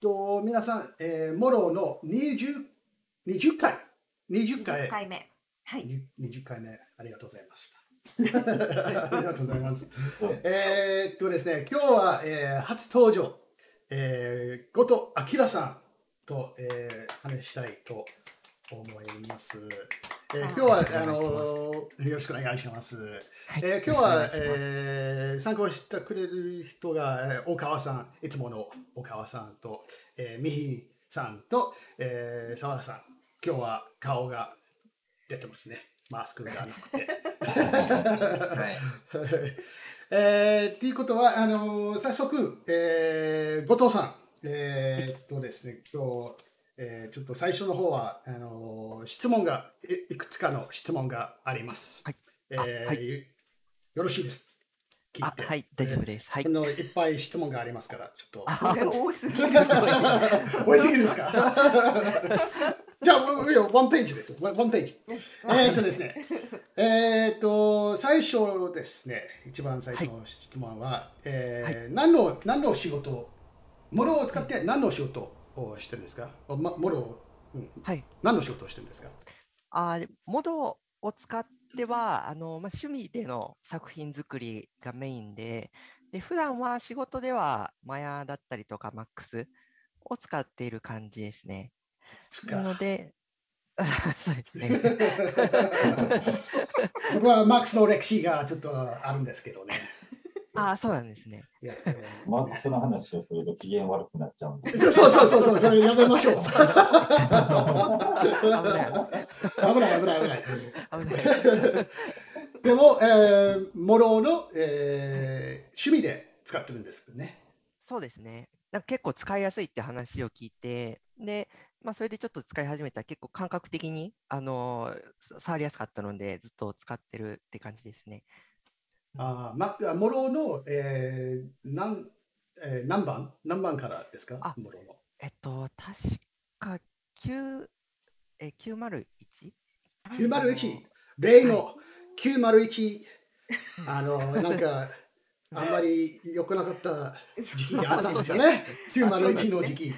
と、皆さん、えー、モロの20、20回、20回、20回目。はい。に20回目、ありがとうございました。ありがとうございます。えーっとですね、今日は、えー初登場、えー、後藤明さんと、えー話したいと思います。えー今日はあのよろしくお願いします。えー今日は、えー参考してくれる人が、えー大川さん、いつもの大川さんと、えー、ミヒさんと、えー、沢田さん。今日は顔が出てますね。マスクがなくて。はい。えー、っていうことは、あのー早速、えー、後藤さん、えーっとですね、今日、えーちょっと最初の方は、あのー質問がい、いくつかの質問があります。はいえーあはいよろしいです。聞いてあはい、大丈夫です。はいこ。のいっぱい質問がありますから、ちょっと。多すぎる。多いすぎですか？じゃあ、いやワンページですよ。ワンワンページ。えーっとですね、えーっと、最初ですね、一番最初の質問は、えー何の何の仕事を、ものを使って何の仕事をしてるんですか？おまものを、うん、はい。何の仕事をしてるんですか？あモドを使っては、あの、まあ、趣味での作品作りがメインで、で、普段は仕事ではマヤだったりとか MAX を使っている感じですね。なので、そうですね。僕はマックスの歴史がちょっとあるんですけどね。ああ、そうなんですね。マックスの話をすると機嫌悪くなっちゃうんで。そうそうそうそう、それやめましょう。危危ない。ない。危ない。危ない。危ない。でも、えー、モロの、えー趣味で使ってるんですね。そうですね。なんか結構使い。やすい。って話を聞い。て、で、まあ、それでちょっと使い。始めたら結構感覚的に、あのーさ触りやすかったので、ずっと使ってるって感じですね。あーマモロの、えー何えー何番？何番からですか？あモロの。えっと、確か9、え、901? 901、例の901、あの、なんか、あんまり良くなかった時期があったんですよね。901の時期。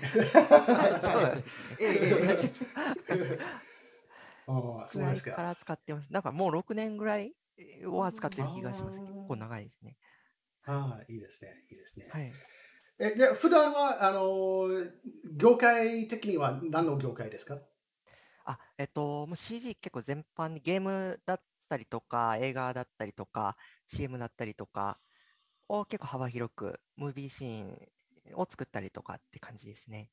あそうなんですか。れから使ってます。なんかもう6年ぐらいは使ってる気がします。結構長いですね。ああ、いいですね。いいですね。はい。えで普段はあの業界的には何の業界ですか？あ、えっと、もう CG 結構全般にゲームだったりとか、映画だったりとか、CM だったりとかを結構幅広く、ムービーシーンを作ったりとかって感じですね。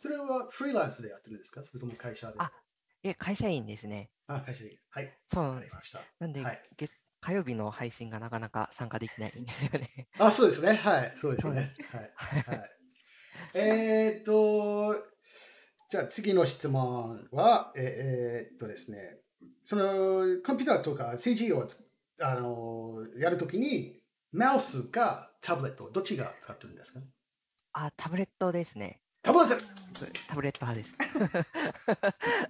それはフリーランスでやってるんですか？それとも会社で？あえ、会社員ですね。あ会社で。はい。そうなんです。なんで、はい月火曜日の配信がなかなか参加できないんですよね。あ、そうですね。はい。そうですね。はい。はい、えーっと、じゃあ次の質問は、ええーっとですね、そのコンピューターとか CG をつあのやるときに、マウスかタブレット、どっちが使ってるんですか？あ、タブレットですね。タブレットタブレット派です。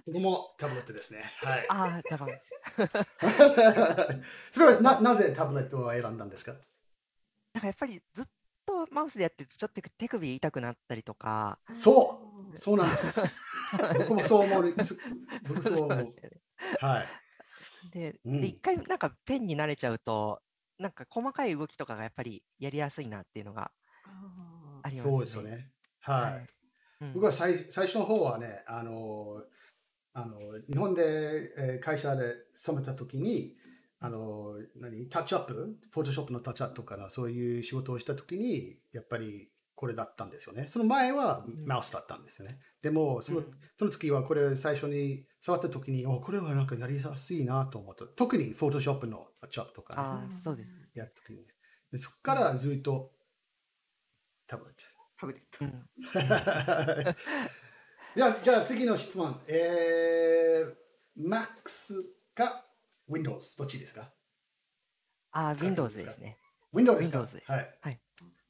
僕もタブレットですね。はい。ああ、タブレット。それはななぜタブレットを選んだんですか？なんかやっぱりずっとマウスでやってるとちょっと手首痛くなったりとか、そうそうなんです。僕もそう思う。す僕そう思う。はい。で、うんで一回なんかペンに慣れちゃうと、なんか細かい動きとかがやっぱりやりやすいなっていうのがあありますね。そうですよね。はい。はいうん僕は最最初の方はね、あの、あの日本で、えー会社で勤めたときに、あの、何、タッチアップ、フォトショップのタッチアップとかな、そういう仕事をしたときに、やっぱりこれだったんですよね。その前はうんマウスだったんですよね。でも、その,、うんその時はこれ最初に触ったときに、おこれはなんかやりやすいなと思った。特にフォトショップのタッチアップとか、ね、ああ、そうです。やるときにね。でそこからずっとタブレット。タブレットう。ん。じゃあ、じゃあ次の質問。えー、Max か Windows どっちですか？あ Windows ですね。Windows ですか？Windows ですはい。はい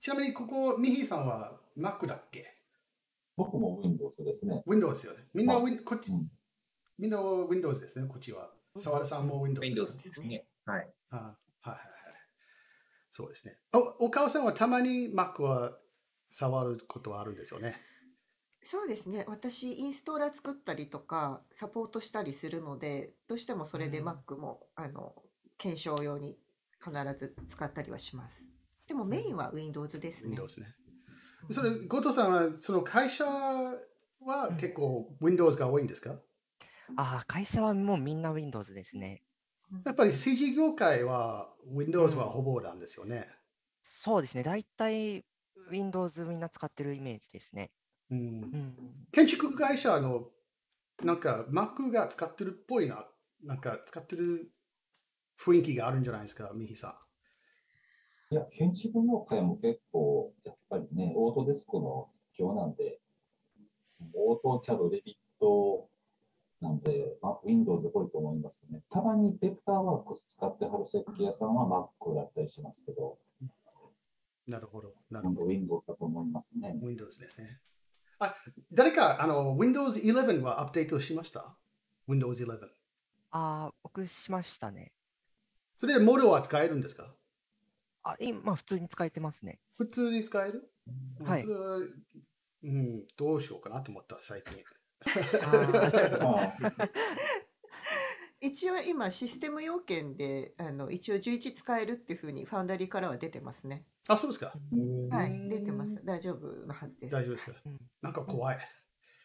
ちなみにここ、ミヒさんは Mac だっけ？僕も Windows ですね。?Windows よね。みんな、あ Win こっちうんみんな Windows ですね、こっちは。沢田さんも Windows ですか Windows ですね。はい。あはいはいはい。そうですね。お、お母さんはたまに Mac は触ることはあるんですよね。そうですね。私、インストーラー作ったりとか、サポートしたりするので、どうしてもそれでうん Mac も、あの、検証用に必ず使ったりはします。でもメインは Windows ですね。Windows ね。それ、後藤さんは、その会社は結構 Windows が多いんですか？ああ、会社はもうみんな Windows ですね。やっぱり CG 業界は Windows はほぼなんですよね。そうですね。大体 Windows みんな使ってるイメージですね。うんうん。建築会社のなんか Mac が使ってるっぽいな、なんか使ってる雰囲気があるんじゃないですか、ミヒさいや、建築業界も結構、やっぱりね、オートデスクの不況なんで、オートキャド、レビットなんで、まあ、Windows 多いと思いますね。たまにベクターワークス使ってはる設計屋さんは Mac だったりしますけど、ん。なるほど。なるほ本当 Windows だと思いますね。ど。Windows ですね。あ、誰かあの Windows 11はアップデートしました ?Windows 11。ああ、僕しましたね。それでモードは使えるんですか？あ、今、普通に使えてますね。普通に使える？はいうん、どうしようかなと思った、最近。一応今システム要件であの一応11使えるっていうふうにファウンダリーからは出てますね。あ、そうですか。はうんい、出てます。大丈夫のはずです。大丈夫ですかうんなんか怖い。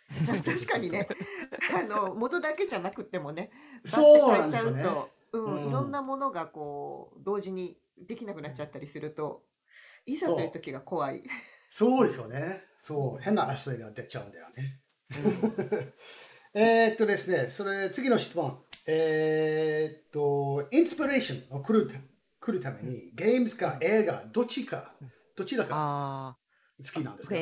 確かにね、あの元だけじゃなくてもね、そうなんですよね。うんうんいろんなものがこう同時にできなくなっちゃったりすると、いざという時が怖い。そうですよね。そう、変な汗が出ちゃうんだよね。えーっとですね、それ次の質問。えーっと、インスピレーションを来るた来るために、ゲームか映画、どっちか、どちらかあ好きなんですあ、か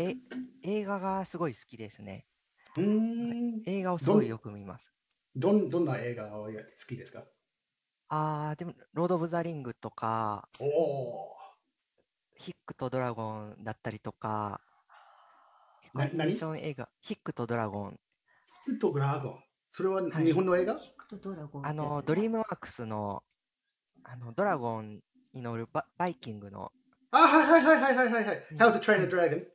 映画がすごい好きですね。うーん。映画をすごいよく見ます。どんどんな映画が好きですか？ああ、でも、ロード・オブ・ザ・リングとか、おおヒックとドラゴンだったりとか、結構なアニメーション映画、ヒックとドラゴン、ー。ヒックとドラゴン。それははい。日本の映画、ドラゴンあの、ドリームワークスの、あの、ドラゴンに乗るババイキングの、あ、はいはいはいはいはいはいはい。How to Train a Dragon。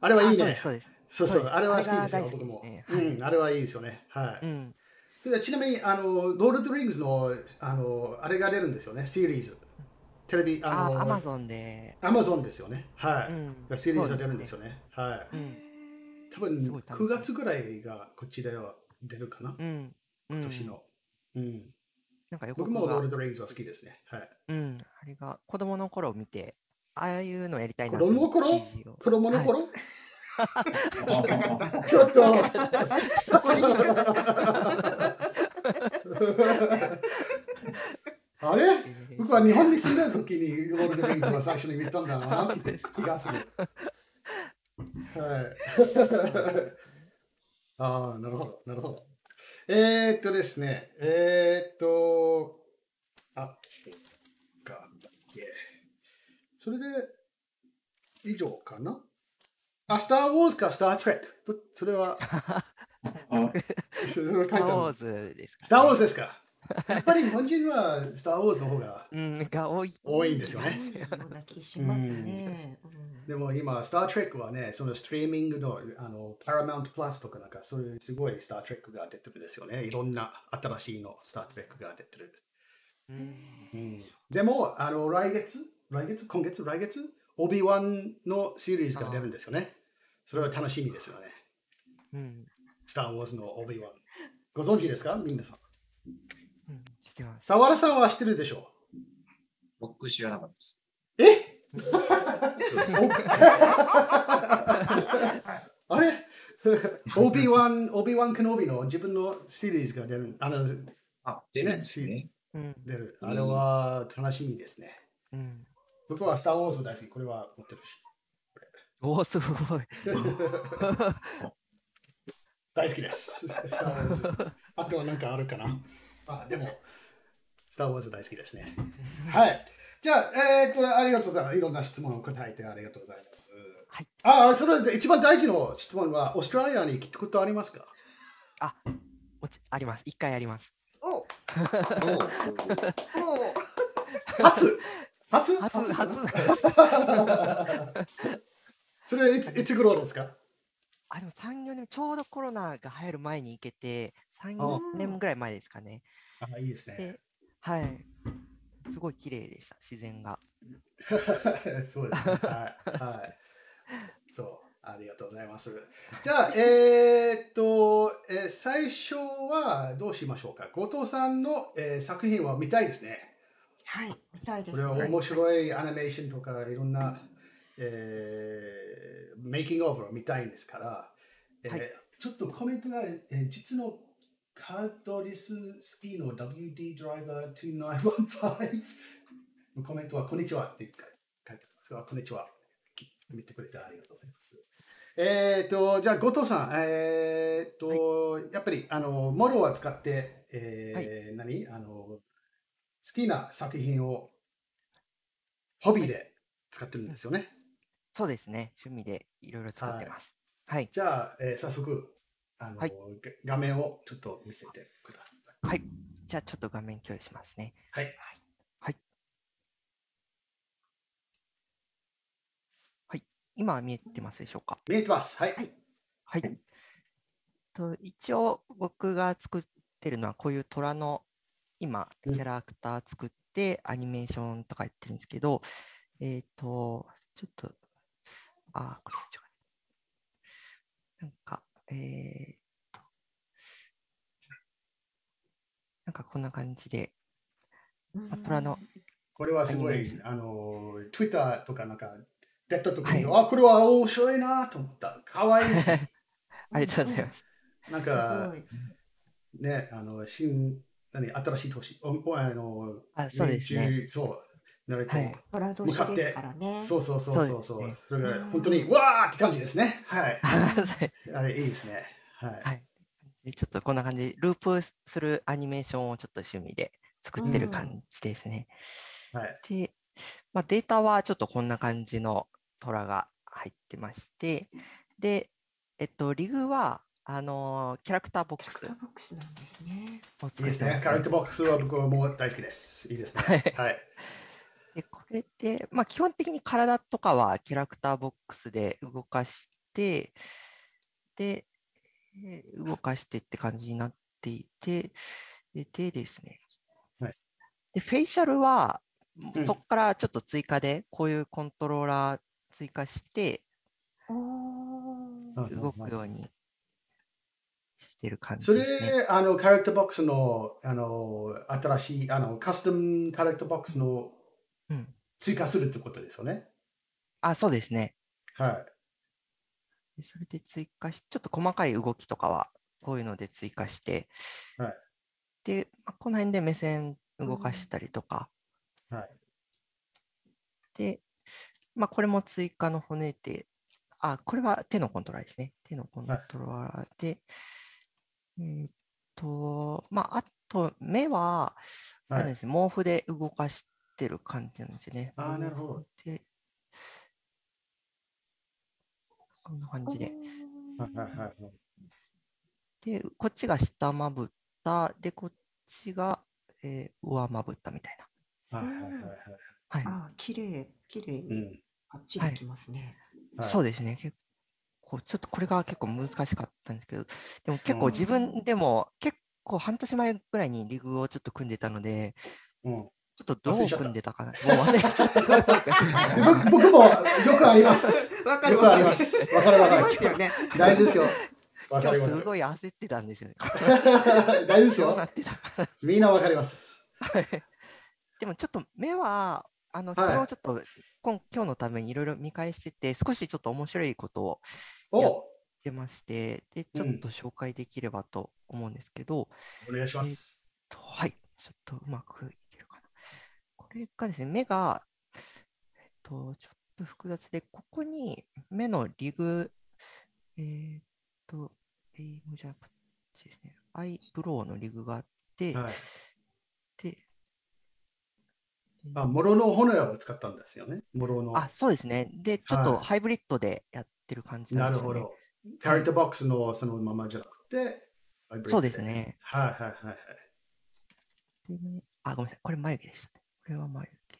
あれはいいね。あそうです、そう。そうあれは好きですよ、僕も。ねうん、あれはいいですよね。はい。うん。でちなみに、あの、ロード・オブ・リングスの、あの、あれが出るんですよね、シリーズ。テレビ、ああ、の、アマゾンで、アマゾンですよね。はい。うんシリーズが出るんですよね。はい。うん、多分すごい楽しみ9月ぐらいがこっちでは出るかな、今年の。うん。なんか予告僕もロード・オが、ブ・リングスは好きですね。はい。うん、あれが子供の頃見て、ああいうのやりたい子なと思って供の頃？子供の頃、た。ちょっと。あれ？僕は日本に住んでる時にロード・オブ・リングスは最初に見たんだなって気がする。はい。ああ、なるほど、なるほど。えー、っとですね、えー、っと、あ、か、けそれで、以上かな？あ、スター・ウォーズかスター・トレック。どそれは、スター・ウォーズですか、ね。スター・ウォーズですか？やっぱり日本人はスター・ウォーズの方がうん、が多い。多いんですよね。でも今、スター・トレックはね、そのストリーミングのあのパラマウント・プラスとかなんか、そういうすごいスター・トレックが出てるんですよね。いろんな新しいのスター・トレックが出てる。うんうん、でも、あの来月、来月、今月、来月、オビワンのシリーズが出るんですよね。それは楽しみですよね。うん、スター・ウォーズのオビワン。ご存知ですか？皆さん。うん、知ってます。沢田さんは知ってるでしょ？僕知らなかったです。うえあれ？オビワン、オビワン・ケノビの自分のシリーズが出る。あのあ、出るんですね。うん、出る。あれは楽しみですね。うん。僕はスター・ウォーズ大好き。これは持ってるし。おお、すごい。大好きです。あとは何かあるかな？あ、でも、スター・ウォーズ大好きですね。はい。じゃあ、えーっと、ありがとうございます。いろんな質問を答えてありがとうございます。はい。あ、それで一番大事な質問は、オーストラリアに来たことありますか？あ、もちあります。一回あります。おおおう初？初？初、初。それいついつ頃ですか？あ、でも3、4年、ちょうどコロナが流行る前に行けて、3、あ4年ぐらい前ですかね。あ、いいですね。で、はい。すごい綺麗でした、自然が。そうですね。はい。はい。そう。ありがとうございます。じゃあ、えーっと、えー最初はどうしましょうか。後藤さんの、えー作品は見たいですね。はい、見たいですこれは面白いアニメーションとかいろんな、えーメイキングオーバーを見たいんですから、えーはいちょっとコメントが、えー実のカートリススキーの WD ドライバー2915コメントはこんにちはって書いてあります。こんにちは。見てくれてありがとうございます。えっ、と、じゃあ、後藤さん、えっ、と、やっぱり、あの、モロを使って、えー何？あの、好きな作品をホビーで使ってるんですよね。そうですね。趣味でいろいろ作ってます。はい。じゃあ、えー早速あの、はいが画面をちょっと見せてください。はい。じゃあ、ちょっと画面共有しますね。はい。はい。はい。今見えてますでしょうか？見えてます。はい。はい。と一応僕が作ってるのはこういう虎の今うんキャラクター作ってアニメーションとかやってるんですけど、えっ、と、ちょっと、あ、これ違う。なんか、えーっと、なんかこんな感じで、まあ虎の、これはすごいあの、Twitter とかなんか出た時に、はあ、これは面白いなと思った。かわいいし。ありがとうございます。なんすかね、あの、新、何、新しい年、おおあの、あそうですねそう、なると、はい虎年ですからね。そうそうそうそうそうねそれがうん本当に、わーって感じですね。はい。はいあれ、いいですね。はい。はいでちょっとこんな感じで、ループするアニメーションをちょっと趣味で作ってる感じですね。はい。で、まあ、データはちょっとこんな感じの虎が入ってまして、で、えっと、リグは、あのーキャラクターボックスキャラクターボックスなんですね。いいですね。カラクターボックスは僕はもう大好きです。いいですね。はい。で、これで、まあ、基本的に体とかはキャラクターボックスで動かして、で、えー動かしてって感じになっていて、ででですね、はい。で、フェイシャルは、うん。そこからちょっと追加で、こういうコントローラー追加して、動くようにしてる感じそですね。れ、あの、カラクターボックスの、あの、新しい、あの、カスタムカラクターボックスのうん。追加するってことですよね。あ、そうですね。はい。でそれで追加し、ちょっと細かい動きとかは、こういうので追加して、はいで、まあこの辺で目線動かしたりとか、はい。で、まあ、これも追加の骨で、あ、これは手のコントローラーですね。手のコントローラーで、えーっと、まあ、あと、目は、あはいれですね、毛布で動かしてる感じなんですよね。あーなるほど。で、こんな感じで。はいはいはいはい。で、こっちが下まぶた、で、こっちが、えー上まぶったみたいな。はいはいはいはい。あー、綺麗、綺麗にうん。あっちりきますね。はいそうですね。結構、ちょっとこれが結構難しかったんですけど、でも結うん構自分でも結構半年前ぐらいにリグをちょっと組んでたので、うん。ちょっとどう組んでたかな。もう忘れちゃった。僕僕もよくあります。わかよくあります。わかるわかる。大事ですよ。わか今るわかる。日すごい焦ってたんですよね。大事ですよどうな。ってたかみんなわかります。でもちょっと目は、あの、はい昨日ちょっと今今日のためにいろいろ見返してて、少しちょっと面白いことをおしてまして、で、ちょっと紹介できればと思うんですけど、お願いします。とはい、ちょっとうまくれがですね、目が、えっと、ちょっと複雑で、ここに目のリグ、えーっと、エイムじゃなくてですね、アイブロウのリグがあって、はい。で、あ、モロの骨を使ったんですよね。モロの。あ、そうですね。で、ちょっとはいハイブリッドでやってる感じなですよね。なんるほど。キャラクターボックスのそのままじゃなくて、そうです。ね。はいはいはいはい。あ、ごめんなさい。これ眉毛でしたね。これは眉毛。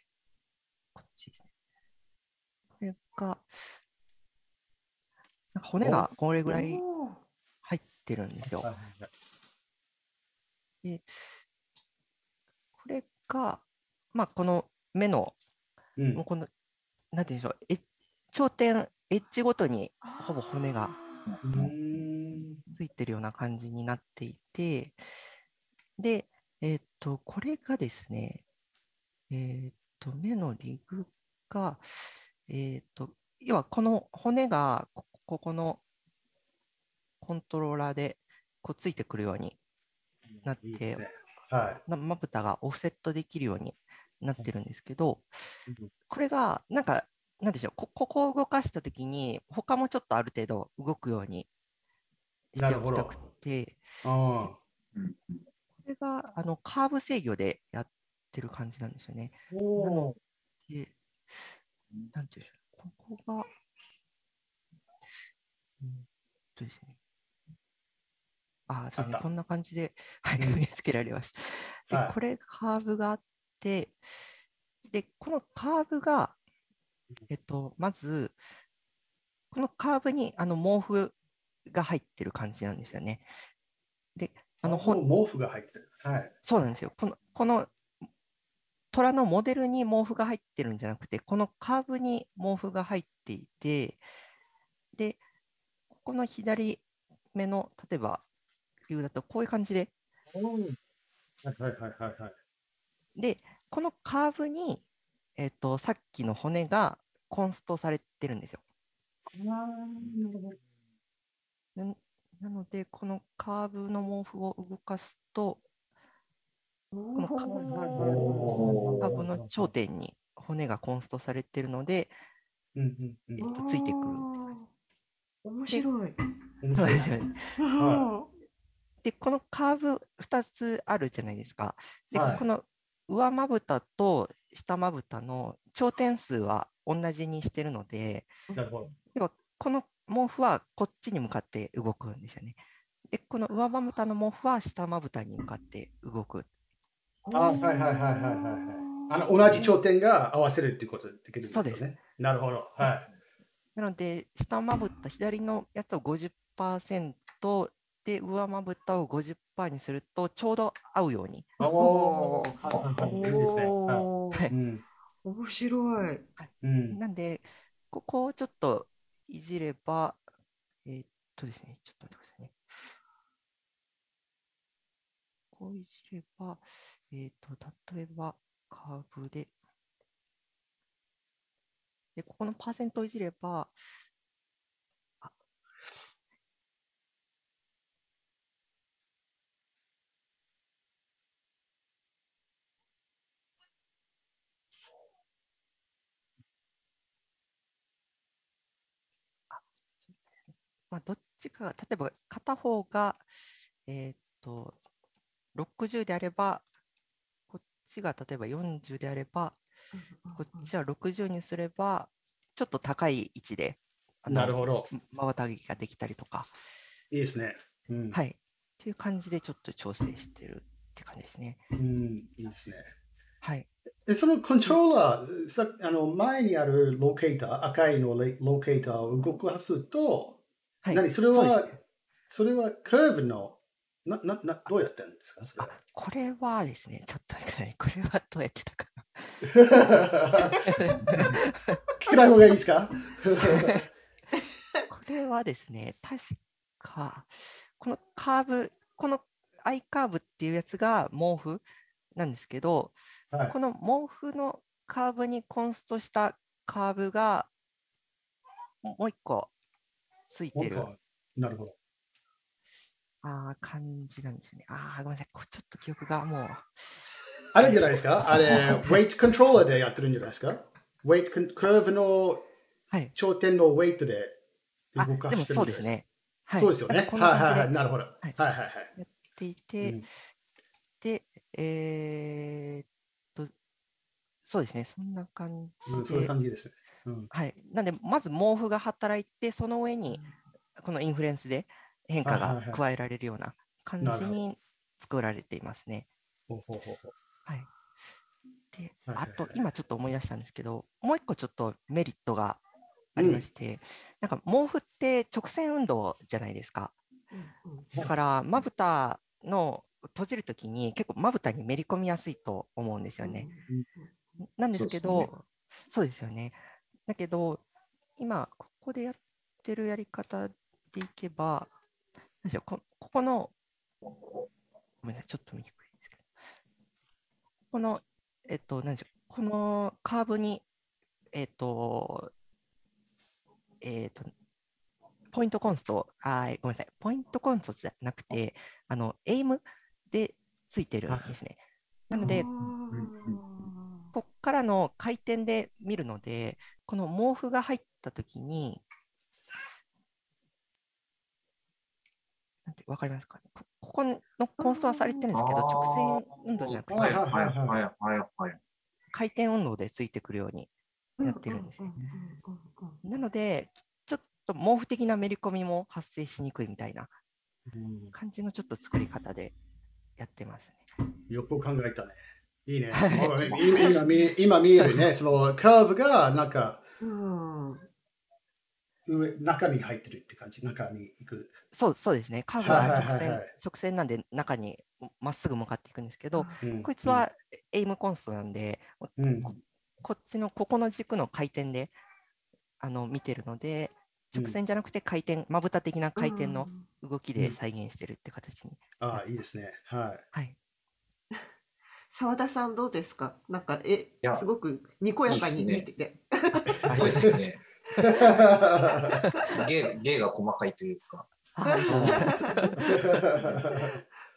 こっちですね。これが、なんか骨がこれぐらい入ってるんですよ。で、これが、まあ、この目の、うんもうこの、なんていうんでしょう、え頂点、エッジごとにほぼ骨がついてるような感じになっていて、で、えーっと、これがですね、えーっと、目のリグが、えーっと、要はこの骨がこここのコントローラーでこうついてくるようになって、いいね。はなまぶたがオフセットできるようになってるんですけどうん、これがなんか、なんでしょう、こここを動かしたときに、他もちょっとある程度動くようにしておきたくて、これがあのカーブ制御でやってる感じなんですよね。なのーで、なんていうんでしょう、ここが、うんとですね。ああ、そうですね、こんな感じで、はい、うん踏みつけられました。で、はいこれカーブがあって、で、このカーブが、えっと、まず、このカーブにあの毛布が入ってる感じなんですよね。で、あの、こほんの毛布が入ってる。はい。そうなんですよ。この、この虎のモデルに毛布が入ってるんじゃなくて、このカーブに毛布が入っていて、で、ここの左目の、例えば、ビューだとこういう感じで。で、このカーブに、えっと、さっきの骨がコンストされてるんですよ。ななので、このカーブの毛布を動かすと、このカおーカーブの頂点に骨がコンストされてるので、うんうんうんえっとついてくる面白い。そうですよね。はで、このカーブ2つあるじゃないですか。で、はいこの上まぶたと下まぶたの頂点数は同じにしてるので、なるほど。要はこの毛布はこっちに向かって動くんですよね。で、この上まぶたの毛布は下まぶたに向かって動く。あはいはいはいはいはいはい。あの同じ頂点が合わせるっていうことできるんですよね。そうですなるほど。はい。なので、下まぶた、左のやつを50%で、上まぶたを50%にすると、ちょうど合うように。おーはいはいはいいいですね。はおーはいいうん面白い。うんなんで、ここをちょっといじれば、えーっとですね、ちょっと待ってくださいね。こういじれば、えーと、例えば、カーブで、で、ここのパーセントをいじれば、まあ、どっちかが、例えば片方が、えーっと、60であれば、ちが例えば40であれば、こっちは60にすれば、ちょっと高い位置で、なるほど。まばたぎができたりとか、いいですね。うん。はい。っていう感じでちょっと調整してるって感じですね。うん、いいですね。はい。で、そのコントローラー、さあの前にあるロケーター、赤いのレロケーターを動かすと、はい、何？それはそれはカーブの、な、な、な、どうやってるんですか？それあこれはですね、ちょっと待ってください。これはどうやってたか。聞かない方がいいですか？これはですね、確か、このカーブ、このアイカーブっていうやつが毛布なんですけど、はいこの毛布のカーブにコンストしたカーブがもう一個ついてるなるほど。あー感じなんですよね。ああ、ごめんなさい。ちょっと記憶がもう。あれじゃないですか？あれ、ウェイトコントローラーでやってるんじゃないですか？ウェイトコン、カーブのはい。頂点のウェイトであ、動かしてるんでもそうですね。はい。そうですよね。はいはいはい。なるほど。はいはいはいはい。やっていて、うんで、えーっと、そうですね。そんな感うんじでそういう。感じですね。うんはい。なんで、まず毛布が働いて、その上に、このインフルエンスで変化が加えられるような感じに作られていますね。はい。で、あとはい、今ちょっと思い出したんですけど、もう一個ちょっとメリットがありまして、なんか毛布って直線運動じゃないですか。だからまぶたの閉じるときに結構まぶたにめり込みやすいと思うんですよね。なんですけど、そうですよね。だけど、今、ここでやってるやり方でいけば、でしょうこここの、ごめんなさい、ちょっと見にくいんですけど、この、えっと、なんでしょう、このカーブに、えっと、えっと、ポイントコンスト、あーごめんなさい、ポイントコンストじゃなくて、あの、エイムでついてるんですね。なので、こっからの回転で見るので、この毛布が入ったときに、なんてわかりますかね？こここのコンストはされてるんですけど、直線運動じゃなくて、はいはいはい。回転運動でついてくるようにやってるんですね。なので、ちょっと毛布的なめり込みも発生しにくいみたいなうん感じのちょっと作り方でやってますね。よく考えたね。いいね。今見えるね。そのカーブがなんかうん上中に入ってるって感じ？中に行く。そうそうですね。カーブは直線直線なんで中にまっすぐ向かっていくんですけど、うんこいつ、はエイムコンストなんで、うんここっちのここの軸の回転であの見てるので、うん直線じゃなくて回転、まぶた的な回転の動きで再現してるって形に。ああ、いいですね。ははい。澤田さんどうですか？なんかえやすごくにこやかにいいっすね見ててすごいですね。い。芸芸が細かいというか。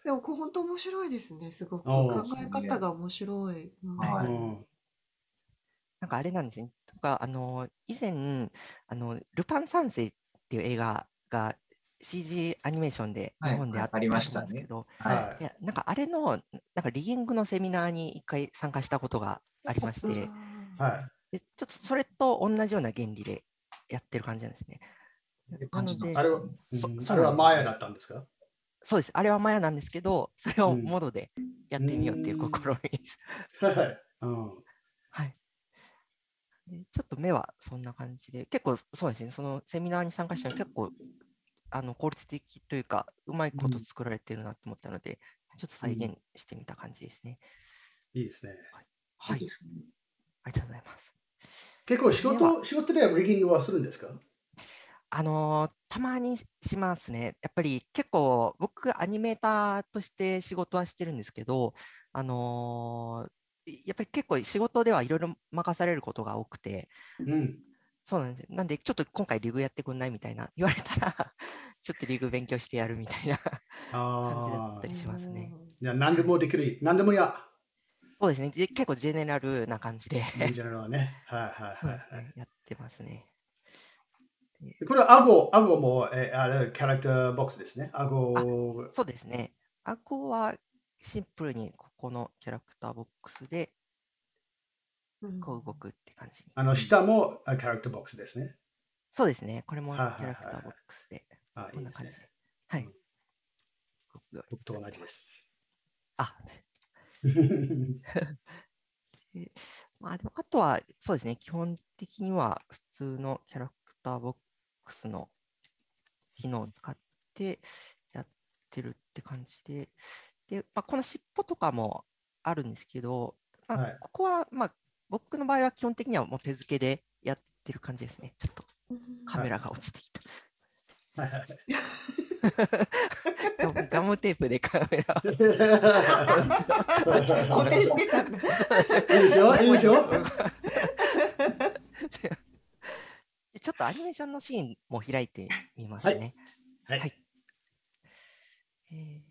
でもこう本当面白いですねすごく考え方が面白い、うんはいうんなんかあれなんですね。とか、あの、以前、あの、ルパン三世っていう映画が CG アニメーションではい日本であったありましたねと思うんですけど、はいや、なんかあれの、なんかリギングのセミナーに一回参加したことがありまして、い。はい。でちょっとそれと同じような原理でやってる感じなんですね。感じあれは、そうんそうあれはマヤだったんですか？そうです。あれはマヤなんですけど、それをうんモドでやってみようっていう試うんみです。はい。うんはい。でちょっと目はそんな感じで、結構そうですね、そのセミナーに参加したの結構あの効率的というか、うまいことうん作られてるなと思ったので、ちょっと再現してみた感じですね。いいですね。はいいい。ありがとうございます。結構仕事、仕事でリギングはするんですか？あのーたまにしますね。やっぱり結構僕アニメーターとして仕事はしてるんですけど、あのーやっぱり結構仕事ではいろいろ任されることが多くて、うん。そうなんです。なんでちょっと今回リグやってくんないみたいな言われたら、ちょっとリグ勉強してやるみたいな感じだった。りしますね。じゃあ何でもできる。何でもや。そうですね。で結構ジェネラルな感じで、ジェネラルね。はいはいはいはい。やってますね。でこれは顎、顎も、えあれ、キャラクターボックスですね。顎、そうですね。あこはシンプルにここのキャラクターボックスでうんこう動くって感じに。あの、下もあキャラクターボックスですね。そうですね。これもキャラクターボックスで、こんな感じ。で。はい僕と同じです。あ、で まあでも、あとは、そうですね。基本的には普通のキャラクターボックスの機能を使ってやってるって感じで、で、まあ、この尻尾とかもあるんですけど、まあはいここは、まあ、僕の場合は基本的にはもう手付けでやってる感じですね。ちょっとカメラが落ちてきた。はいガムテープでカメラを 固定してたんだいいですよ、いいですよ。ちょっとアニメーションのシーンも開いてみますね。はい。はいえー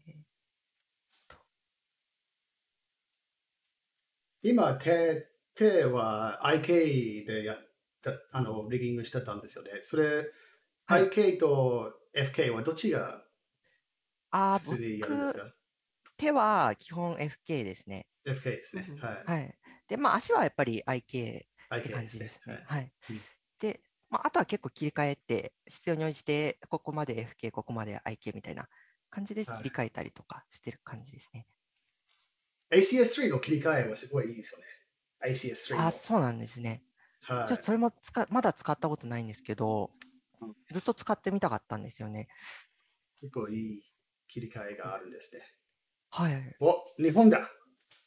今、手、手は IK でやった、あの、リギングしてたんですよね。それ、はい IK と FK はどっちがあ普通にやるんですか？僕、手は基本 FK ですね。?FK ですねう。んはい。はい。で、まあ足はやっぱり IK って感ですねじです。ねはい。はいうん。で、まあ、あとは結構切り替えて、必要に応じて、ここまで FK、ここまで IK みたいな感じではい切り替えたりとかしてる感じですね。ACS3 の切り替えはすごいいいですよね。ACS3 の。あ、そうなんですね。はちょっとそれも使まだ使ったことないんですけどうん、ずっと使ってみたかったんですよね。い。結構いい切り替えがあるんですね。はい。お、日本だ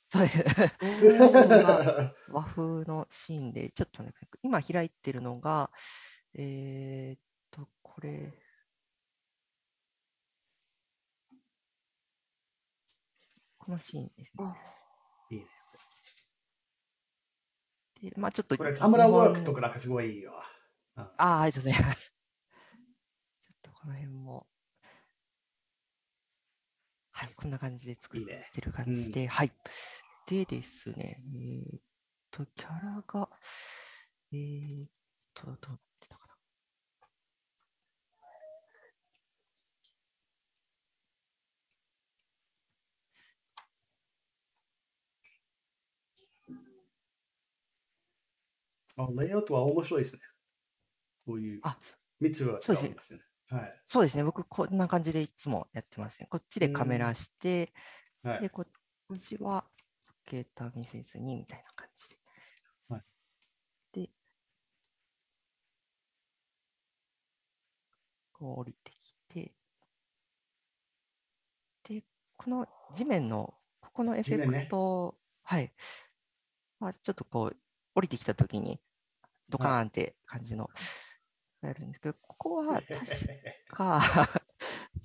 そう 和風のシーンで、ちょっとね、今開いてるのが、えーっと、これ。このシーンですね。いいね。でまあちょっとこれ、カメラワークとかなんかすごいいいよ。ああ、ありがとうございます。この辺も。はい、こんな感じで作っいいね。てる感じで、はい。でですね、えーっと、キャラが、えーっと、どうなってたかな。あレイアウトは面白いですね。こういうあ、三つは使うんですね。はい。そうですね、僕、こんな感じでいつもやってますね。こっちでカメラして、はいで、。こっちは、携帯見せずに、みたいな感じで。はいで、こう降りてきて、で、この地面の、ここのエフェクト、はい。まあ、ちょっとこう、降りてきたときに、ドカーンって感じの、やるんですけど、ここは確か、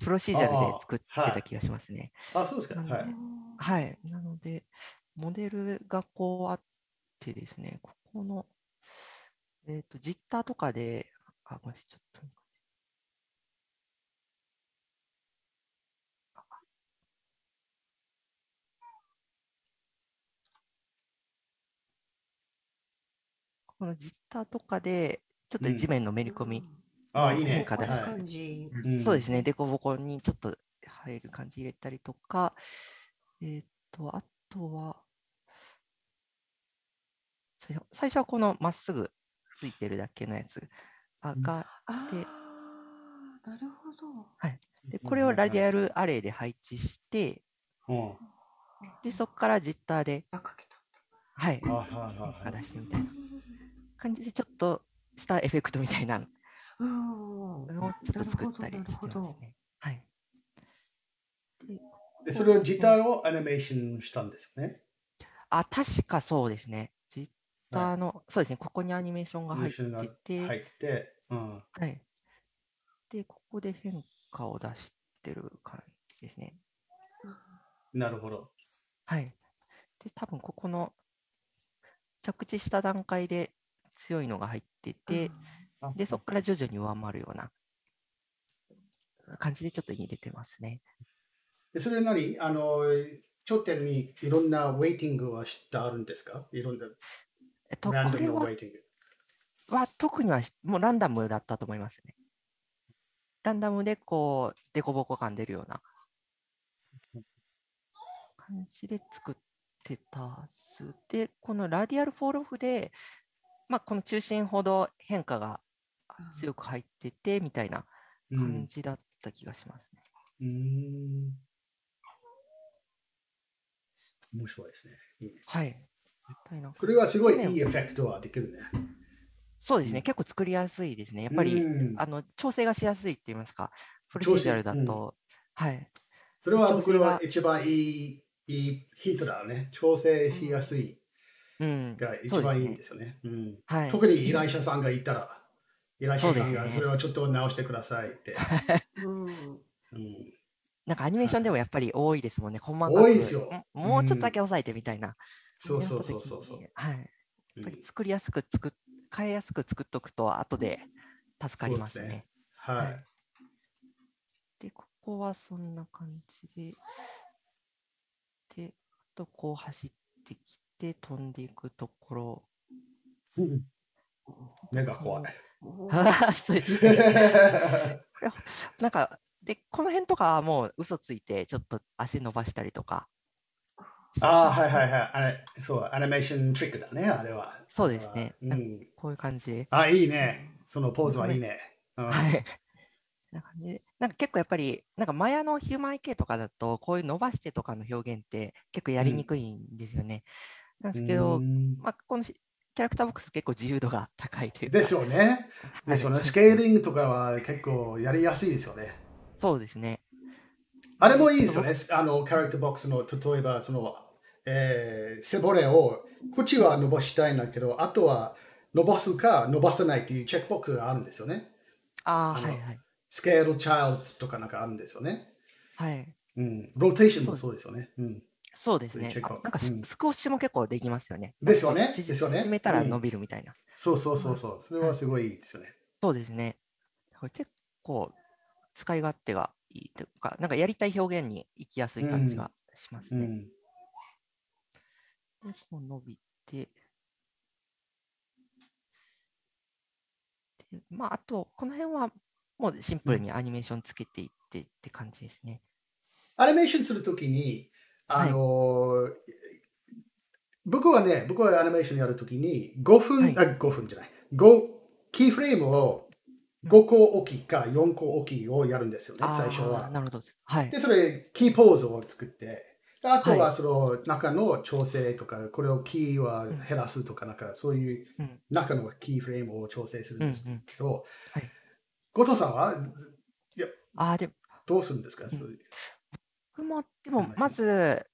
プロシージャルで作ってあーはいた気がしますね。あ、そうですか。はい。はい。なので、モデルがこうあってですね、ここの、えっ、と、ジッターとかで、あ、ごめんなさい、ちょっと。このジッターとかで、ちょっとうん地面のめり込み、あ、いいね感じ。い。そうですね、凸凹にちょっと入る感じ入れたりとか、えーっと、あとは、最初はこのまっすぐついてるだけのやつあうんが、あであ、なるほど。でこれをラディアルアレイで配置して、うん。で、そこからジッターで、あ、かけた。はい、あ、はいはいはい。出してみたいな感じで、ちょっとしたエフェクトみたいなうん。のをちょっと作ったりしてますね。はい。でで、それを自体をアニメーションしたんですよね？あ、確かそうですね。ジッターの、そうですね、ここにアニメーションが入ってて、入って、うん。はい。で、ここで変化を出してる感じですね。なるほど。はい。で、多分ここの着地した段階で強いのが入ってて、で、そこから徐々に上回るような感じでちょっと入れてますね。でそれなり、あの、頂点にいろんなウェイティングはしてあるんですか？いろんなえっと、こランダムのウェイティング。は特にはしもうランダムだったと思いますね。ランダムでこう、デコボコ感出るような感じで作ってた図で、このラディアルフォールオフで、まあ、この中心ほど変化が強く入っててみたいなうん感じだった気がしますね。うーん。面白いですね。いいねはい。これはすごいいいエフェクトはできるね。そうですね、うん結構作りやすいですね。やっぱり、うんあの調整がしやすいって言いますか、プロシージャルだ調整と、はい。それは僕は一番いいいいヒントだね。調整しやすいうん。が一番いいんですよね。うんはい。特に依頼者さんがいたら、依頼者さんがそれはちょっと直してくださいって。うん。うんなんかアニメーションでもやっぱり多いですもんね。細かく多いですよももうちょっとだけ抑えてみたいな。そうそうそうそうそうに。はい。やっうんぱり作りやすく作っ、変えやすく作っとくと、後で助かりますね。そうですねはい。で、ここはそんな感じで、で、あとこう走ってきて飛んでいくところ。うん目が怖い。そうですね。こ れなんか、で、この辺とかはもう嘘ついて、ちょっと足伸ばしたりとか、ああ、はいはいはい。あれ、そう、アニメーショントリックだね、あれは。そうですねうん。こういう感じで。あ、いいね。そのポーズはいいね。うんはい。な感じで、なんか結構やっぱり、なんかマヤのヒューマンイケとかだと、こういう伸ばしてとかの表現って結構やりにくいんですよね。なんですけど、うんまあ、このしキャラクターボックス結構自由度が高いというか。ですよね。ですよね。スケーリングとかは結構やりやすいですよね。そうですね。あれもいいですよね。あの、キャラクターボックスの、例えば、その、えー、背骨を、口は伸ばしたいんだけど、あとは伸ばすか伸ばさないというチェックボックスがあるんですよね。ああ、はいはい。スケールチャイルドとかなんかあるんですよね。はい。うん。ローテーションもそうですよね。うん。そうですねなんかス,、うんスクワッシュも結構できますよね。ですよね縮ですよね縮めたらうん伸びるみたいな。そうそうそうそう。それはすごいいいですよね。そうですね。結構使い勝手がいいというか、なんかやりたい表現に行きやすい感じがしますね。うん。でこう伸びて、でまあ、あと、この辺はもうシンプルにアニメーションつけていってって感じですね。アニメーションするときに、あの、僕はね、僕はアニメーションやるときに5分、はい。あ、5分じゃない、5キーフレームを5個置きか4個置きをやるんですよね、最初は。なるほど。はい。で、それ、キーポーズを作って、であとははその中の調整とか、これをキーは減らすとか、なんかそういううん。中のキーフレームを調整するんですん。けど、はい。後藤さんは？ああ、でどうするんですか、そういう僕も、でもはい、まず、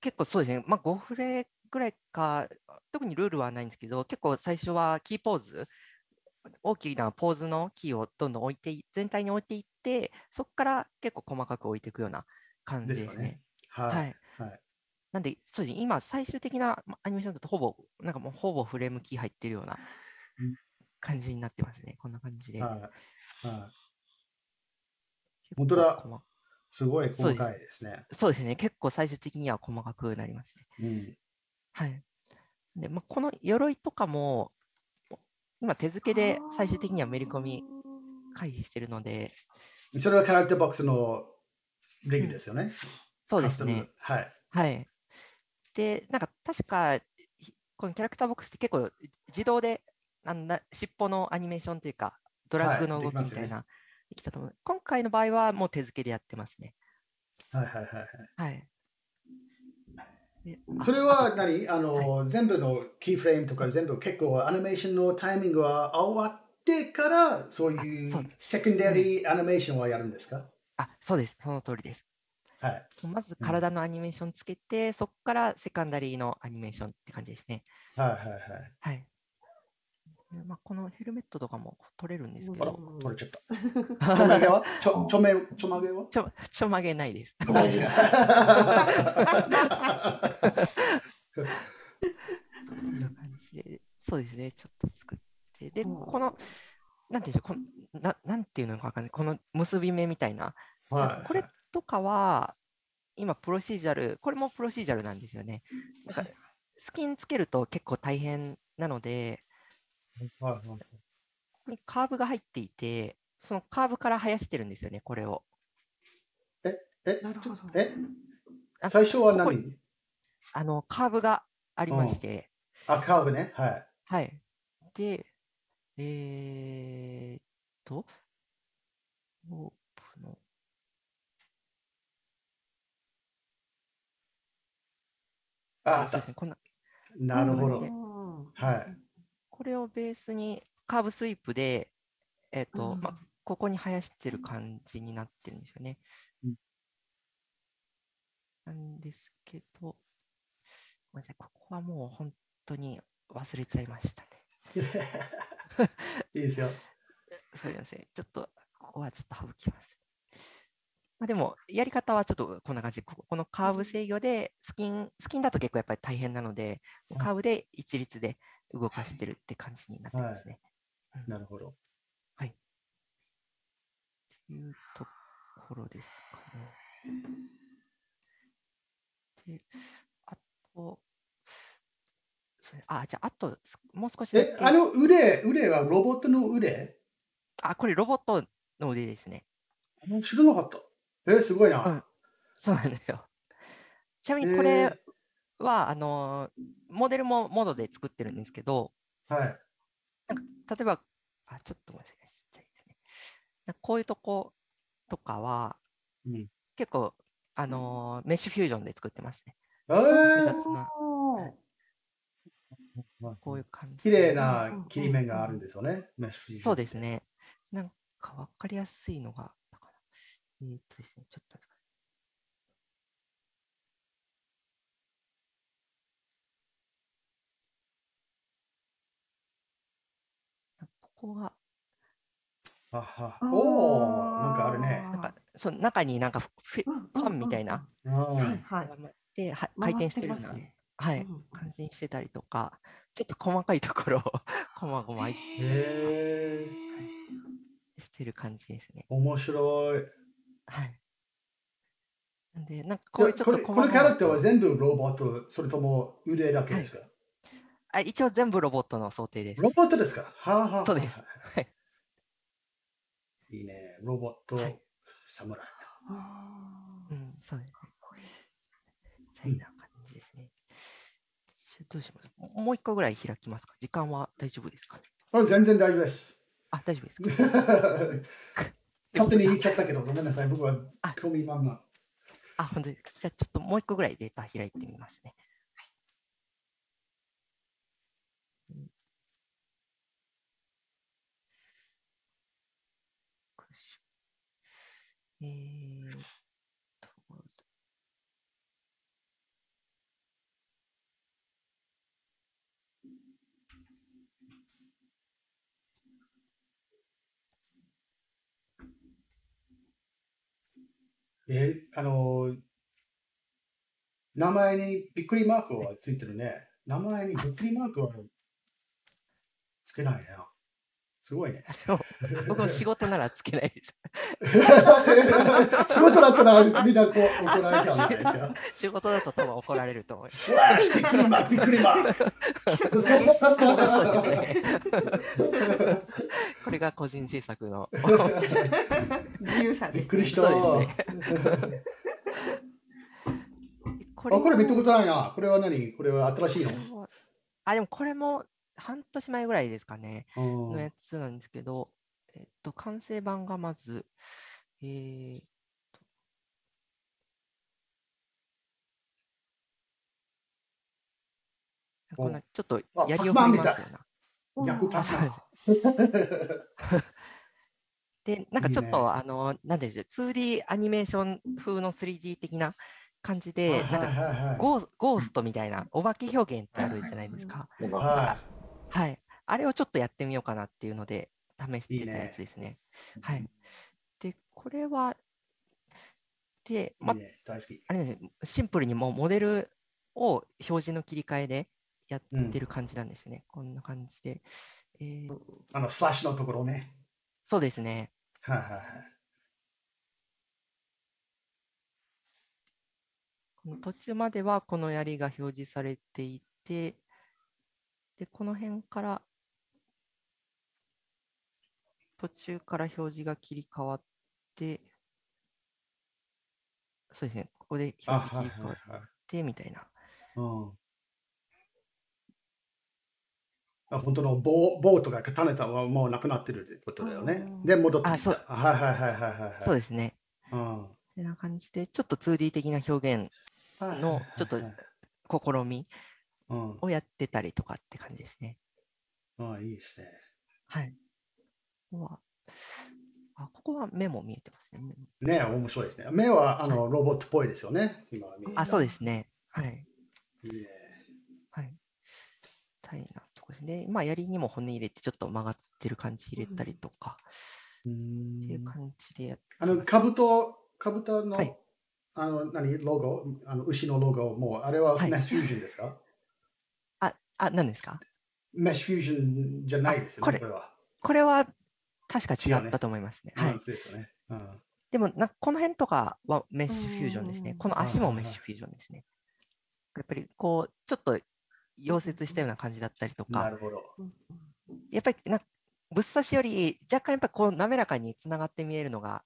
結構そうですね、まあ、5フレぐらいか、特にルールはないんですけど、結構最初はキーポーズ、大きなポーズのキーをどんどん置いてい、全体に置いていって、そこから結構細かく置いていくような感じですすねでよね。。は。はいい。はい。なんで、そうですね、今、最終的なまアニメーションだと、ほぼ、なんかもうほぼフレームキー入ってるようなうん感じになってますね。こんな感じで。はい。はい。結本当だすごい細かいですね。そうですね、結構最終的には細かくなりますね。うん。はい。で、まあ、この鎧とかも、今手付けで最終的にはめり込み回避してるので、それはキャラクターボックスのリグですよね。そうですね。はい。はい。で、なんか確か、ひこのキャラクターボックスって結構自動でなんだ尻尾のアニメーションというか、ドラッグの動きみたいな、できたと思う。今回の場合はもう手付けでやってますね。はいはいはいはい。はい。それは何？あの、全部のキーフレームとか全部結構アニメーションのタイミングは終わってからそういううセカンダリーアニメーションはやるんですか、あ、そうです。その通りです。はい。まず体のアニメーションつけて、そこからセカンダリーのアニメーションって感じですね。はいはいはい。はい。でまあ、このヘルメットとかも取れるんですけあらど、、取れちゃった。ちょめげは？ちょちょめちょまげは？ちょ、ちょ曲げないです。ないですこんな感じで、そうですね、ちょっと作って、で、この、なんていうんでしょう、このななんていうのかわかんない、この結び目みたいな、はい。これとかは、今、プロシージャル、これもプロシージャルなんですよね。なんか、スキンつけると結構大変なので、はいはいここにカーブが入っていて、そのカーブから生やしてるんですよね、これを。えなるほどえ？あ最初はここ何あの、カーブがありまして、あ、カーブね。はい。はい。で、えーっと、ロープの、あ、あそうですね、こんな、なるほど。うんはい。これをベースにカーブスイープで、えーっと、うんま、ここに生やしてる感じになってるんですよね。うんなんですけど、ごめんなさい、ここはもう本当に忘れちゃいましたね。いいですよ。そうですね。ちょっと、ここはちょっと省きます。まあ、でも、やり方はちょっとこんな感じ。ここのカーブ制御で、スキン、スキンだと結構やっぱり大変なので、うんカーブで一律で動かしてるって感じになってますね。なるほど。っていうところですかね。で、あと、あ、じゃあ、あと、すもう少しだけ。え、あの腕、腕はロボットの腕？あ、これロボットの腕ですね。知らなかった。え、すごいな。うんそうなんですよ。ちなみにこえれーは、あのーモデルもモードで作ってるんですけど、はい。例えば、あ、ちょっとごめんなさいね。ちっちゃいですね。なんかこういうとことかは、うん結構、あのーメッシュフュージョンで作ってますね。え複ー、雑な。おーこういう感じ。綺麗な切り面があるんですよね。メッシュフュージョンそうですね。なんかわかりやすいのが。えーっとですね、ちょっと待ってください。ここが、あはおおなんかあるね。なんかそう中になんかフェファンみたいな、はいはい。では回転してるような、ねはい、感じにしてたりとか、ちょっと細かいところをこまごまいじへえ、してる感じですね。面白い。はい。なんで、なんかこういうちょっことれこのキャラクターは全部ロボット、それとも腕だけですか、あ一応全部ロボットの想定です。ロボットですか？はあ、はあはあ、そうです。はい。いいね。ロボット、はい侍。うん、そうですね。こいいそんな感じですね。ちょどうします？ももう一個ぐらい開きますか？時間は大丈夫ですか？ねあ全然大丈夫です。あ、大丈夫ですか？勝手に言っちゃったけど、ごめんなさい。僕はあ興味満々。あ、本当ですか。じゃあちょっともう一個ぐらいデータ開いてみますね。うんよいえーえあのー名前にびっくりマークはついてるね。名前にびっくりマークはつけないな。すごいね。僕の仕事ならつけないです。仕事だったらみんなこう怒られちゃうんじゃないですか。仕事だと多分怒られると思います。びっくりマーク、びっくりマーそうですねク。これが個人制作の。自由さです、ね。びっくりした。こあ、これ見たもことないな。これは何？これは新しいの？あ、でもこれも半年前ぐらいですかね、うんのやつなんですけど、えっと、完成版がまず、えーっと、こんなちょっとあやりをパックマンみたい。振りますような。逆パで なんかちょっと、いいね。あの、なんでしょう、2D アニメーション風の 3D 的な感じで、なんかかゴーゴーストみたいなお化け表現ってあるじゃないですか。はい。あれをちょっとやってみようかなっていうので、試してたいいねやつですね。はい。で、これは、で、い。まいいね、大好き。あれですね、シンプルにもうモデルを表示の切り替えでやってる感じなんですね。こんな感じで。えーあの、スラッシュのところね。そうですね。はいはいはい。途中まではこの槍が表示されていて、で、この辺から途中から表示が切り替わって、そうですね、ここで表あ、示はい切り替わっはいはい。てみたいな。うん。あ本当の棒棒とか刀たはもうなくなってるってことだよねで、戻ってきあそうた。あはいはいはいはいはいはい。そうですね。うん。こんな感じで、ちょっと 2D 的な表現、のちょっと試みうん。をやってたりとかって感じですね。あいいですね。はい。ここは、あ、ここは目も見えてますね。ね面白いですね。目はあのロボットっぽいですよね。今見えたあ、そうですね。はい。いいね。はい。たいなとこですね。まあ、槍にも骨入れて、ちょっと曲がってる感じ入れたりとか、うっていう感じでやってあの、かぶと、かぶとの、はいあの、何、ロゴ、あの牛のロゴ、もう、あれははいメッシュフュージョンですか、あ、あ、何ですか？メッシュフュージョンじゃないですよね、あこれは。これは確か違ったと思いますね。はいですよね。うんでもな、この辺とかはメッシュフュージョンですね。うんこの足もメッシュフュージョンですね。やっぱりこう、ちょっと溶接したような感じだったりとか、なるほど。うんやっぱりなぶっ刺しより若干やっぱこう滑らかにつながって見えるのが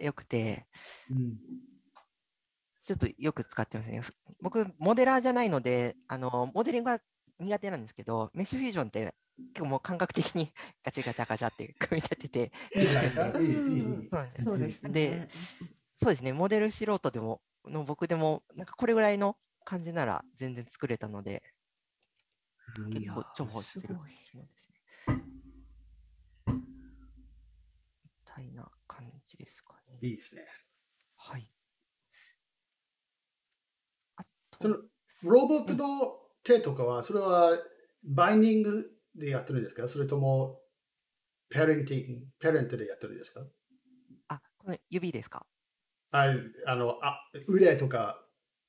良くて、うん。ちょっとよく使ってますね。ふ僕、モデラーじゃないので、あのモデリングは苦手なんですけど、メッシュフュージョンって結構もう感覚的に ガチャガチャガチャって組み立てていいじゃないですか。いい、いい、いい。そうなんでそうですね。でそうですね、モデル素人でも、の僕でも、なんかこれぐらいの感じなら全然作れたので、うん結構重宝してるですね。みたいな感じですかね。いいですね。はい。あそのと、ロボットの手とかは、それはバインディングでやってるんですか？それとも、ペレンティング、ペレントでやってるんですか？あ、この指ですか？ああのあ腕とか、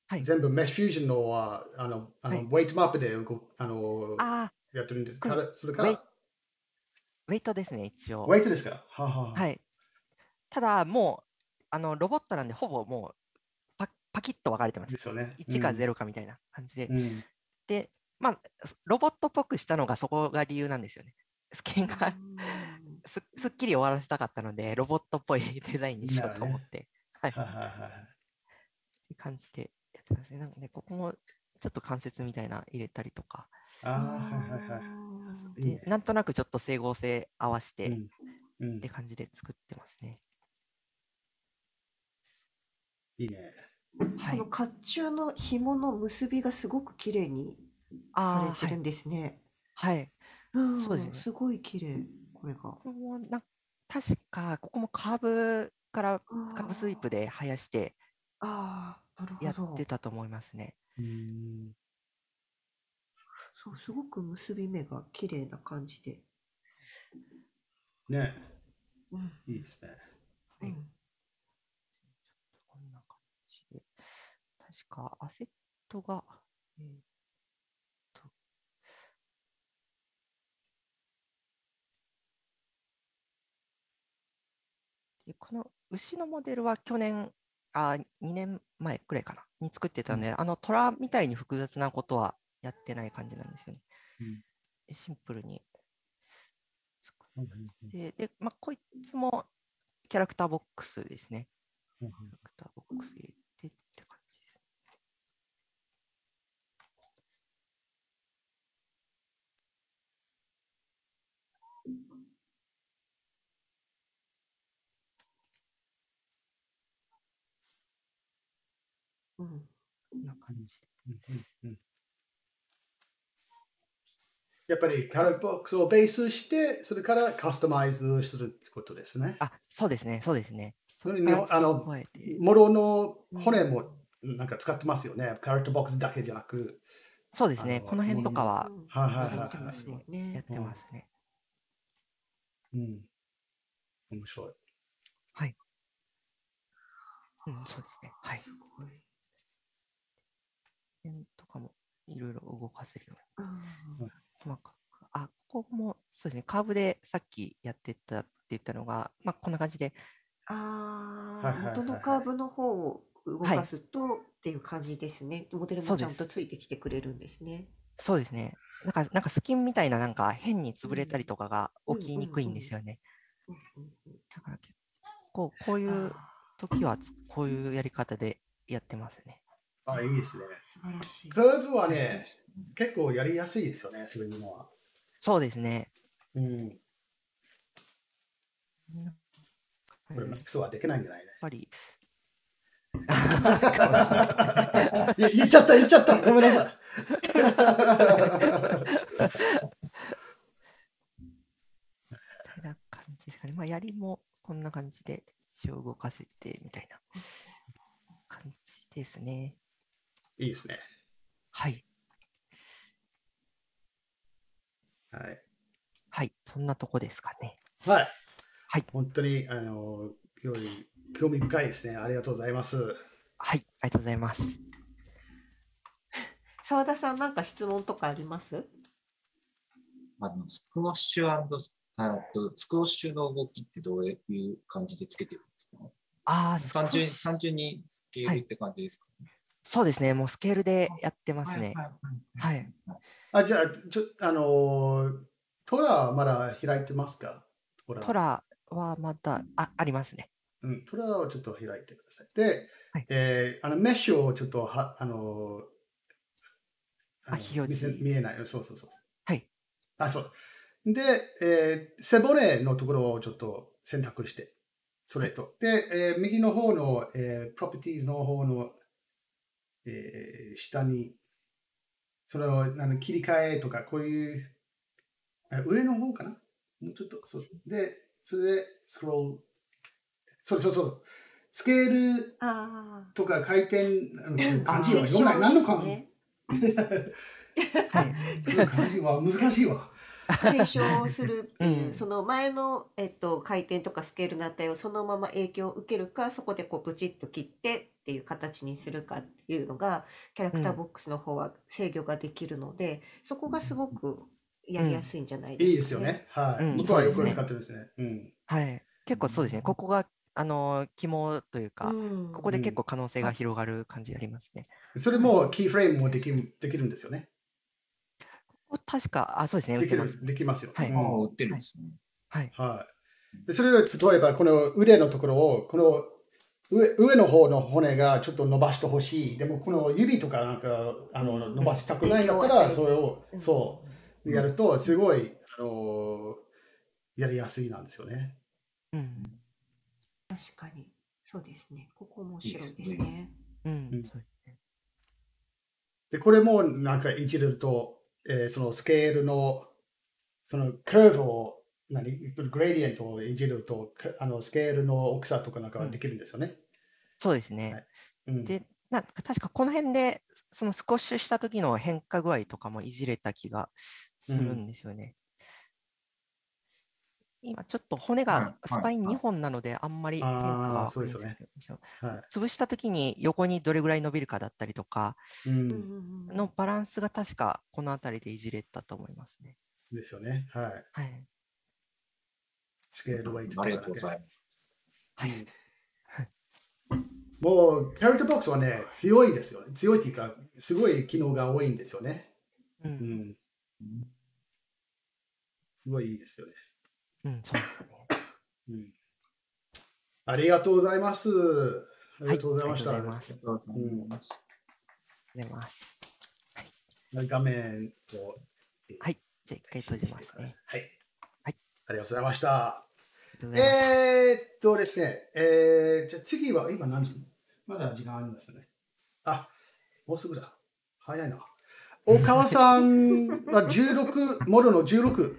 はい全部メッシュフュージョンのはあのあの、はいウェイトマップで動くあのあやってるんですからそれから？ウェイウェイトですね、一応。ウェイトですか？はあはあはい。ただ、もう、あの、ロボットなんで、ほぼもうパ、パキッと分かれてますで。すよね。1か0かみたいな感じで。うん。うんで、まあ、ロボットっぽくしたのがそこが理由なんですよね。スキンがすすっきり終わらせたかったので、ロボットっぽい デザインにしようと思って、はい。はいって感じでやってますね。なんかね、ここもちょっと関節みたいな入れたりとか、ああ、はいはいはい。でなんとなくちょっと整合性合わせてっうんうんて感じで作ってますね。いいね。はいこの。甲冑の紐の結びがすごく綺麗にさああ、はい。れてるんですね。はい。うんそうですねすごい綺麗これが。ここもな確か、ここもカーブからカーブスイープで生やしてああ、なるやほどっ。てたと思いますね。うんそう、すごく結び目が綺麗な感じで。ね。うんいいですね。はいうんこんな感じで。確か、アセットが、えーっと、でこの牛のモデルは去年、あ、2年前くらいかな、に作ってたので、あの虎みたいに複雑なことはやってない感じなんですよね。うんでシンプルに作うんって、で、まあ、こいつもキャラクターボックスですね。うんうんキャラクターボックス入れうんこんな感じで。うんうんやっぱりカラーボックスをベースして、それからカスタマイズするってことですね。あ、そうですね、そうですね。それにあのもろの骨もなんか使ってますよね。カラーボックスだけじゃなく。そうですね、この辺とかはうんはいはいはいはやってますもんやねっ。てますね。い。うん。面白い。うん、そうですね。はい。辺とかもいろいろ動かせるよううんに細かく。あ、ここもそうですね、カーブでさっきやってたって言ったのが、まあ、こんな感じで、ああ、はいはいはい元のカーブの方を動かすとっていう感じですね。モデルもちゃんとついてきてくれるんですね。そうですね。なんか、なんかスキンみたいな、なんか変に潰れたりとかが起きにくいんですよね。だから結構、こういうあ時はつこういうやり方でやってますね。あ、いいですね。ー素晴らしい。カーブはね、結構やりやすいですよね、そういうのは。そうですね。うん。やこれマックスはできないんじゃないね。っぱり、言っちゃった、言っちゃった。ごめんなさい。みたいな感じですかね。まあ、槍もこんな感じで一応動かせてみたいな感じですね。いいですね。はい。はい。はい。そんなとこですかね。はい。はい本当に、あの、興味興味深いですね。ありがとうございます。はい。ありがとうございます。澤田さん、なんか質問とかあります？あのスクワッシュあとスクワッシュの動きってどういう感じでつけてるんですか？ああ、単純単純にスケールって感じですか、そうですね。もうスケールでやってますね。はいはい。あ、じゃあ、ちょあの、トラはまだ開いてますか？トラトラはまた、あ、ありますね。うん、トラをちょっと開いてください。で、はいえーあのメッシュをちょっとは、あの、あ非表示見せ見えない。そうそうそう。はい。あ、そう。で、えー背骨のところをちょっと選択して、それと。で、えー右の方の、えー、プロペティーズの方の、えー下にそれをあの切り替えとか、こういう、あ上の方かな？もうちょっと、そう。で、それでスクロール。そうそうそう。スケールあとか回転、あの漢字はあ読めない。何の漢ね はい。漢字は難しいわ。継承するっていう、うんその前の、えっと、回転とかスケールの値をそのまま影響を受けるかそこでこうブチッと切ってっていう形にするかっていうのがキャラクターボックスの方は制御ができるので、そこがすごくやりやすいんじゃないですか、いいですよね。はい。うん僕はよく使ってるんですね。うん。はい。結構そうですね。ここが、あの、肝というか、うんここで結構可能性が広がる感じありますね。それもキーフレームもできるできるんですよね。ここ確か、あ、そうですね。できる。できますよ。はいうんああ、売ってるんですね。はい。はい。でそれを例えばこの腕のところをこの上上の方の骨がちょっと伸ばしてほしい。でもこの指とかなんかあの伸ばしたくないんだったらうんそれをうんそうやるとすごいあのやりやすいなんですよね。うん。確かにそうですねここ面白いですいいですねうん。でこれもなんかいじると、えーそのスケールのそのカーブを何？グレーディエントをいじるとかあのスケールの大きさとかなんかできるんですよね。そうですね。はいうんで、なんか確かこの辺で、そのスコッシュした時の変化具合とかもいじれた気がするんですよね。今ちょっと骨がはいはいスパインはい2本なのであんまり変化がそうですよねないんですけどは潰した時に横にどれぐらい伸びるかだったりとかい。ううんんうんうんのバランスが確かこの辺りでいじれたと思いますね。ですよね。はい。はい。スケールウェイトとありがとうございます。はい。もう、キャラクターボックスはね、強いですよね。強いっていうか、すごい機能が多いんですよね。う。うんん。すごいいいですよね。うん、そうですね。うん。ありがとうございます。ありがとうございました。はいありがとうございますありがとうございます。ありがとうござい。画面を。はい。じゃあ一回閉じますね。はい。はい。ありがとうございました。えー、っとですね、えー、じゃあ次は今何時？まだ時間ありますね。あ、もうすぐだ。早いな。大川さんは16、モロの16、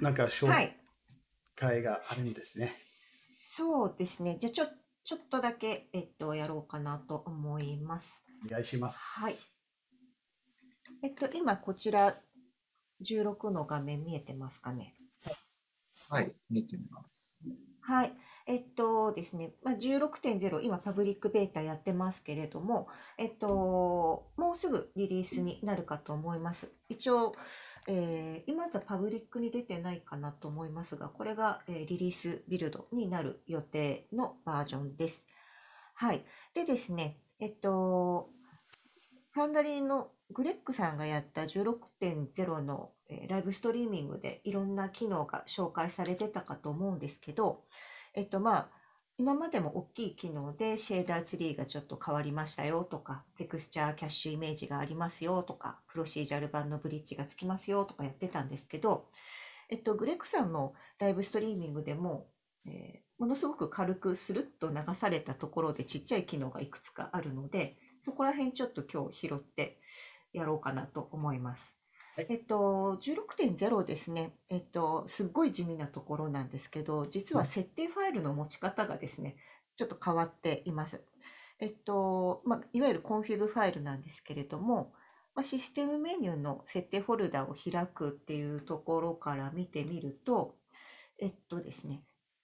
なんか紹はい介があるんですね。そうですねじゃあちょちょっとだけ、えっと、やろうかなと思いますお願いします。はいえっと今こちら16の画面見えてますかね？はい、見てみます。はい。えっとですね、まあ、16.0、今パブリックベータやってますけれども、えっと、もうすぐリリースになるかと思います。一応、えー今だパブリックに出てないかなと思いますが、これが、えーリリースビルドになる予定のバージョンです。はい。でですね、えっと、ファンダリーのグレッグさんがやった16.0の、えライブストリーミングでいろんな機能が紹介されてたかと思うんですけど、えっとまあ、今までも大きい機能でシェーダーツリーがちょっと変わりましたよとか、テクスチャーキャッシュイメージがありますよとか、プロシージャル版のブリッジがつきますよとかやってたんですけど、えっと、グレッグさんのライブストリーミングでも、えーものすごく軽くスルッと流されたところでちっちゃい機能がいくつかあるので、そこら辺ちょっと今日拾ってやろうかなと思います。はいえっと、16.0ですね、えっと、すっごい地味なところなんですけど、実は設定ファイルの持ち方がですね、ちょっと変わっています。えっと、まあ、いわゆるコンフィグファイルなんですけれども、まあ、システムメニューの設定フォルダを開くっていうところから見てみると、えっとですね、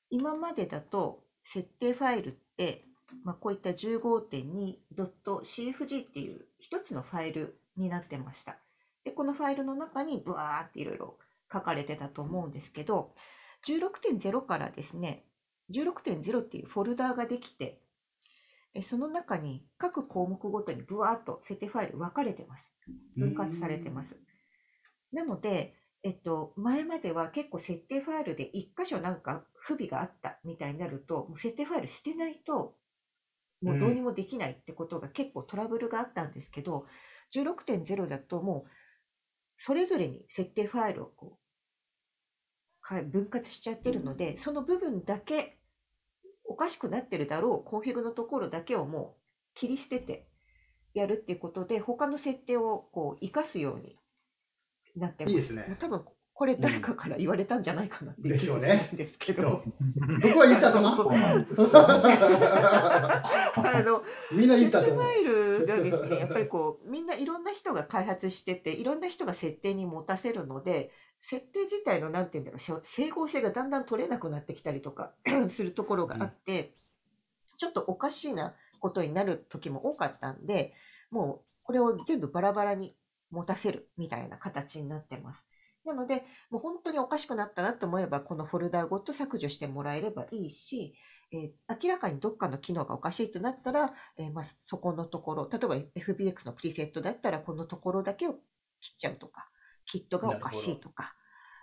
今までだと設定ファイルって、まあ、こういった 15.2.cfg っていう一つのファイルになってました。で、このファイルの中にブワーっていろいろ書かれてたと思うんですけど、16.0からですね、16.0っていうフォルダーができて、えその中に各項目ごとにブワーっと設定ファイル分かれてます。分割されてます。なので、えっと、前までは結構設定ファイルで1箇所なんか不備があったみたいになると、もう設定ファイル捨てないと、もうどうにもできないってことが結構トラブルがあったんですけど、16.0だともう、それぞれに設定ファイルをこうか分割しちゃってるので、その部分だけおかしくなってるだろうコンフィグのところだけをもう切り捨てて、やるっていうことで、他の設定をこう活かすようになってます。いいですね多分これ誰かから言われたんじゃないかなっていうですよねですけどと。僕は言ったか？な。あのみんな言ったと思うセットフ。ァイルがですね、やっぱりこう、みんないろんな人が開発してて、いろんな人が設定に持たせるので、設定自体のなんて言うんだろうしょ、整合性がだんだん取れなくなってきたりとか するところがあって、ちょっとおかしいなことになる時も多かったんで、もうこれを全部バラバラに持たせるみたいな形になってます。なので、もう本当におかしくなったなと思えば、このフォルダごと削除してもらえればいいし、えー明らかにどっかの機能がおかしいとなったら、えーまあ、そこのところ、例えば FBX のプリセットだったら、このところだけを切っちゃうとか、キットがおかしいとか、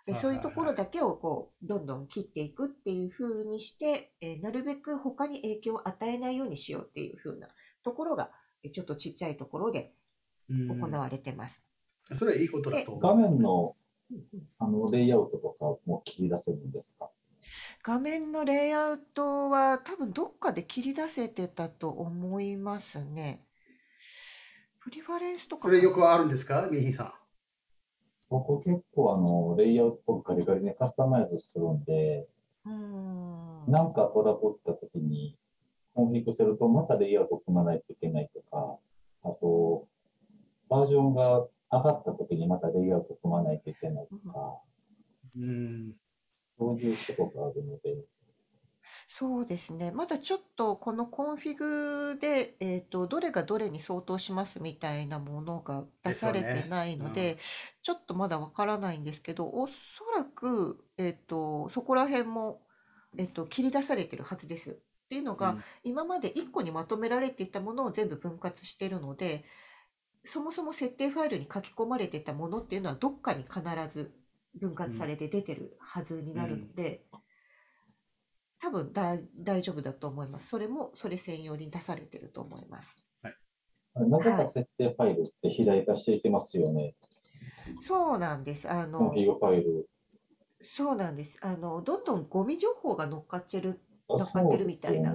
えそういうところだけをこうどんどん切っていくっていう風にして、えーなるべく他に影響を与えないようにしようっていう風なところが、えーちょっとちっちゃいところでうん行われてます。それはいいことだと画思う。面のあのレイアウトとかも切り出せるんですか？画面のレイアウトは多分どっかで切り出せてたと思いますね。プリファレンスとかそれよくあるんですか？ミヒさん。僕結構あのレイアウトガリガリにカスタマイズするんで、うーん。なんかトラブった時にコンフィグするとまたレイアウト組まないといけないとか、あと、バージョンが上がった時にまたレイアウト組まないといけないとか、うん。そういうことがあるので、そうですね。まだちょっとこのコンフィグで、えっと、どれがどれに相当しますみたいなものが出されてないので、ちょっとまだわからないんですけど、おそらく、えっと、そこら辺も、えっと、切り出されてるはずです。っていうのが、今まで1個にまとめられていたものを全部分割しているので、そもそも設定ファイルに書き込まれていたものっていうのはどっかに必ず分割されて出てるはずになるので、多分だ大丈夫だと思います。それもそれ専用に出されてると思います。なぜか設定ファイルって肥大化していきますよね。そうなんです。あの。そうなんです。あの、どんどんゴミ情報が乗っかってるあ乗っかってるみたいな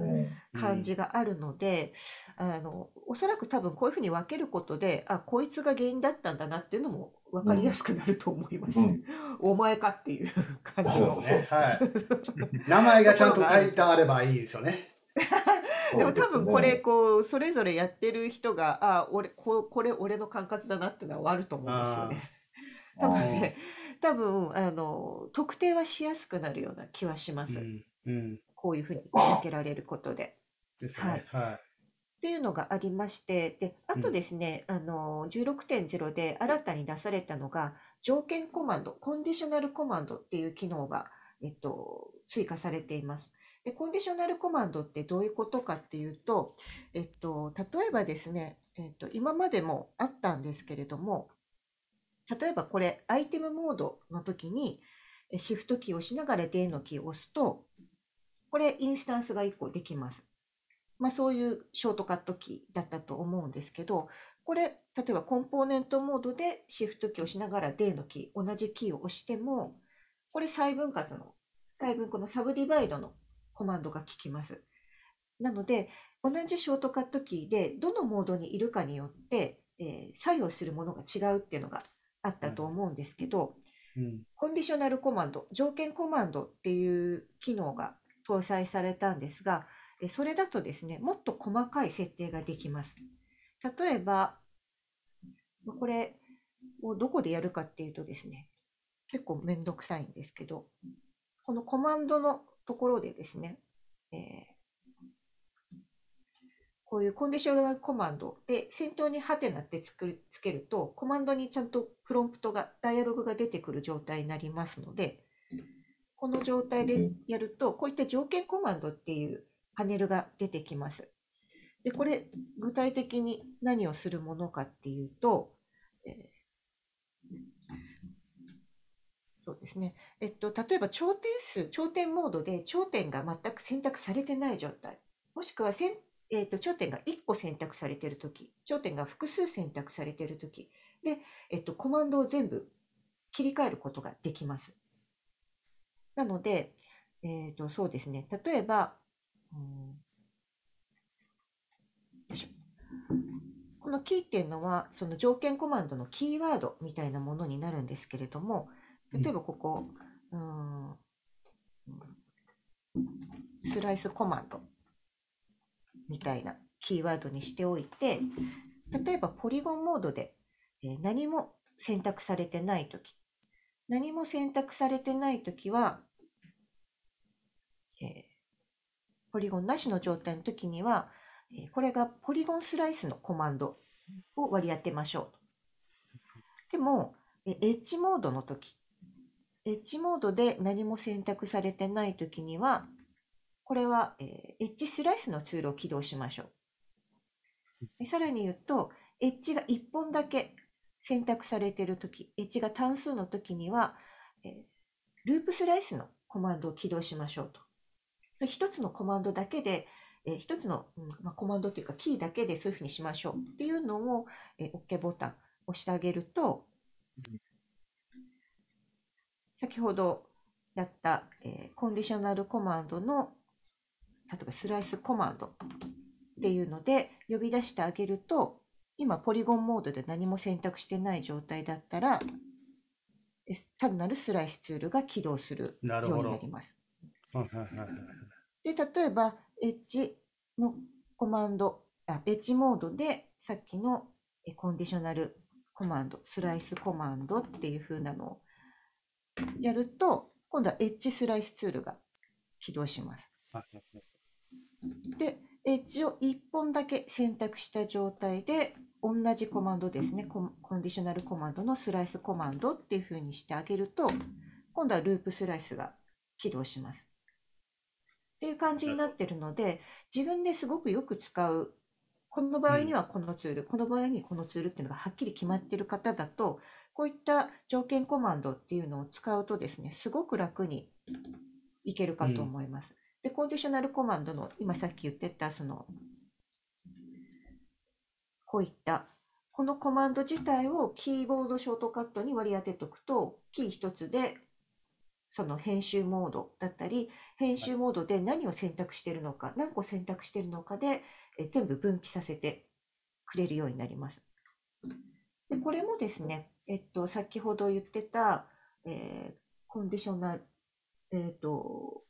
感じがあるので、あのおそらく多分こういうふうに分けることであこいつが原因だったんだなっていうのも分かりやすくなると思います。うん お前かっていう感じの。ね、はい。名前がちゃんと書いてあればいいですよね。でも多分これこうそれぞれやってる人があ俺ここれ俺の管轄だなっていうのはあると思うんですよね。なので多分あの特定はしやすくなるような気はします。うん。うん。こういうふうに分けられることで。ですよね。はい。っていうのがありまして、で、あとですね、あの、16.0で新たに出されたのが、条件コマンド、コンディショナルコマンドっていう機能が、えっと、追加されています。で、コンディショナルコマンドってどういうことかっていうと、えっと、例えばですね、えっと、今までもあったんですけれども、例えばこれ、アイテムモードの時に、えシフトキーを押しながら D のキーを押すと、これ、インスタンスが1個できます。まあ、そういうショートカットキーだったと思うんですけど、これ、例えばコンポーネントモードでシフトキーを押しながら D のキー、同じキーを押しても、これ再分割の、再分このサブディバイドのコマンドが効きます。なので、同じショートカットキーでどのモードにいるかによって、えー作用するものが違うっていうのがあったと思うんですけど、うん。コンディショナルコマンド、条件コマンドっていう機能が搭載されたんですが、それだとですね、もっと細かい設定ができます。例えば、これをどこでやるかっていうとですね、結構めんどくさいんですけど、このコマンドのところでですね、えーこういうコンディショナルコマンドで先頭にハテナってつくつけると、コマンドにちゃんとプロンプトが、ダイアログが出てくる状態になりますので、この状態でやると、こういった条件コマンドっていうパネルが出てきます。で、これ、具体的に何をするものかっていうと、えーそうですね。えっと、例えば頂点数、頂点モードで頂点が全く選択されてない状態、もしくはせんえっと、頂点が1個選択されているとき、頂点が複数選択されているとき、で、えっと、コマンドを全部切り替えることができます。なので、えっと、そうですね。例えば、うんこのキーっていうのはその条件コマンドのキーワードみたいなものになるんですけれども例えばここ、うん、スライスコマンドみたいなキーワードにしておいて例えばポリゴンモードで、えー何も選択されてないとき何も選択されてないときは、えーポリゴンなしの状態のときには、えこれがポリゴンスライスのコマンドを割り当てましょう。でも、えエッジモードの時、エッジモードで何も選択されてない時には、これは、えエッジスライスのツールを起動しましょう。でさらに言うと、エッジが1本だけ選択されている時、エッジが単数の時には、えループスライスのコマンドを起動しましょうと。で一つのコマンドだけで、えー一つの、うんまあ、コマンドというかキーだけでそういうふうにしましょう。っていうのを、えー OK ボタンを押してあげると、先ほどやった、えーコンディショナルコマンドの例えばスライスコマンドっていうので呼び出してあげると今ポリゴンモードで何も選択してない状態だったらえ単なるスライスツールが起動するようになります。で、例えば、エッジのコマンド、あエッジモードで、さっきのえコンディショナルコマンド、スライスコマンドっていう風なのをやると、今度はエッジスライスツールが起動します。で、エッジを1本だけ選択した状態で、同じコマンドですね、コンコンディショナルコマンドのスライスコマンドっていう風にしてあげると、今度はループスライスが起動します。っていう感じになってるので、自分ですごくよく使う、この場合にはこのツール、この場合にこのツールっていうのがはっきり決まってる方だと、こういった条件コマンドっていうのを使うとですね、すごく楽にいけるかと思います。で、コンディショナルコマンドの、今さっき言ってた、その、こういった、このコマンド自体をキーボードショートカットに割り当てておくと、キー一つで、その編集モードだったり、編集モードで何を選択しているのか、何個選択しているのかで、え全部分岐させてくれるようになります。で、これもですね、えっと、先ほど言ってた、えーコンディショナル、えっと、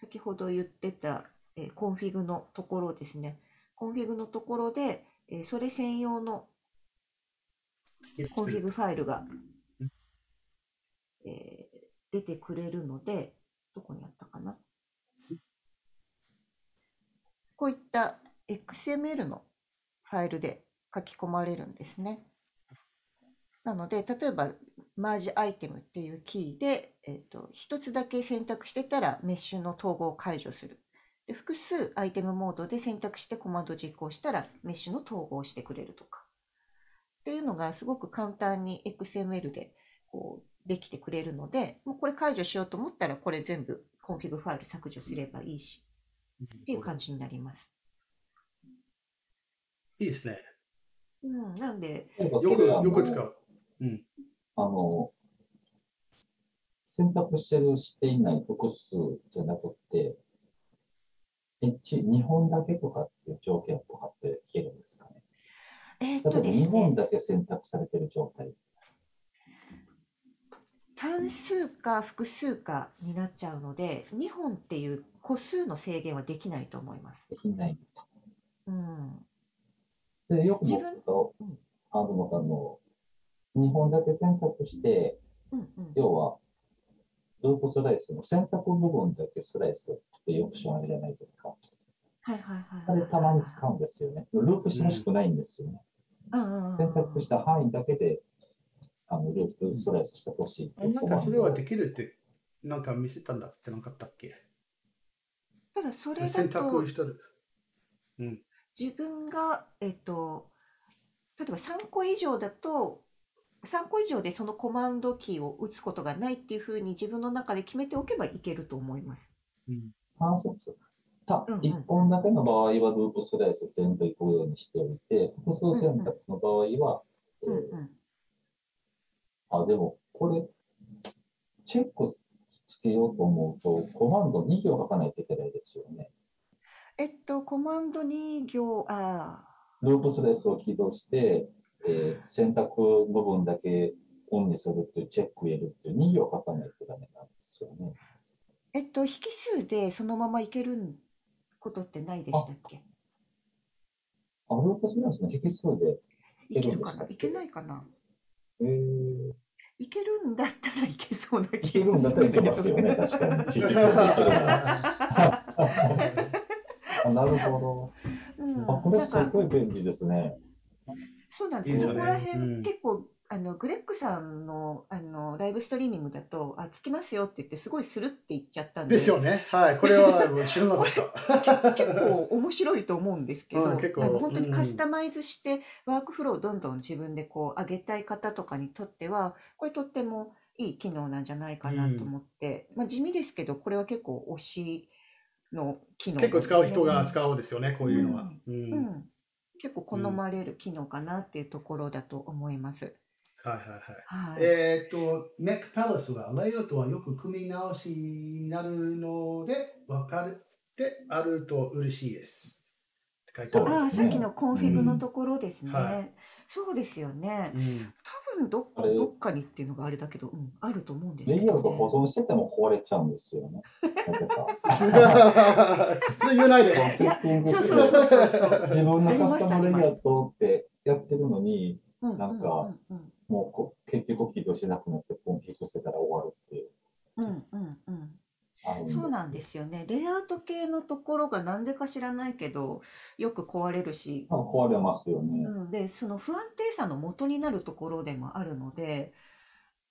先ほど言ってた、えーコンフィグのところですね。コンフィグのところで、えーそれ専用のコンフィグファイルが、えー出てくれるので、どこにあったかな？こういった XML のファイルで書き込まれるんですね。なので、例えば、マージアイテムっていうキーで、えー、と一つだけ選択してたらメッシュの統合を解除する。で複数アイテムモードで選択してコマンド実行したらメッシュの統合をしてくれるとか。っていうのがすごく簡単に XML でこうできてくれるので、もうこれ解除しようと思ったらこれ全部コンフィグファイル削除すればいいしっていう感じになります。いいですね。うん、なんで、よく、よく使う。うん。あの、選択してるしていない複数じゃなくて、一2本だけとかっていう条件とかって聞けるんですかね。えーっとです2本ね、だけ選択されてる状態。単数か複数かになっちゃうので、2本っていう個数の制限はできないと思います。できない。うん、で、よく自僕とうんハードのさんの2本だけ選択して、うん、うん。要は、ループスライスの選択部分だけスライスっていうオプションあるじゃないですか。はいはいはいあれたまに使うんですよね。ループしてほしくないんですよね。うん選択した範囲だけで、あの、ループスライスしてほしいっていうなんかそれはできるって、なんか見せたんだってなかったっけ？ただそれだ選択とをしてる。自分が、えっと、例えば3個以上だと、3個以上でそのコマンドキーを打つことがないっていうふうに自分の中で決めておけばいけると思います。うん。単卒。たうんうん一本だけの場合はループスライス全部行くようにしておいて、複数選択の場合は、うんえーうん。あ、でも、これ、チェックつけようと思うと、コマンド2行書かないといけないですよね。えっと、コマンド2行、あループスレスを起動して、えー選択部分だけオンにするっていうチェック入れるっていう2行書かないとダメなんですよね。えっと、引数でそのままいけることってないでしたっけ？あ、ループスレスの引数で、いけるんでしたっけな？いけないかな？えー、いけるんだったらいけそうな気がいけるんだったらいけますよね、確かに。なら。あなるほうんど。あ、これすごい便利ですね。そうなんですよ。いいですよねここら辺、うん結構あのグレッグさんのあのライブストリーミングだとあつきますよって言ってすごいするって言っちゃったんでですよね。はい。これは知らなかった。結構面白いと思うんですけど、うん結構あの本当にうんカスタマイズしてワークフローをどんどん自分でこう上げたい方とかにとってはこれとってもいい機能なんじゃないかなと思って、まあ、地味ですけどこれは結構推しの機能結構使う人がう、使うですよね、こういうのは。う。うんん、結構好まれる機能かなっていうところだと思います。はいはいはい。はい、えーっと、Mac Palace はレイアウトはよく組み直しになるので、分かってあると嬉しいです。って書いてあるああ、そうですねさっきのコンフィグのところですね。はいそうですよね。うん多分どあれどっかにっていうのがあれだけど、うん、あると思うんですけど、ね。レイアウト保存してても壊れちゃうんですよね。それ言わないで。セッティングしてそうそうそうそう。自分のカスタムレイアウトってやってるのに、うんなんかうんうんもうこ結局起動しなくなってコンフィグしてたら終わるっていう。うんうんうんそうなんですよね。レイアウト系のところがなんでか知らないけど、よく壊れるし、まあ壊れますよね。うん、で、その不安定さの元になるところでもあるので、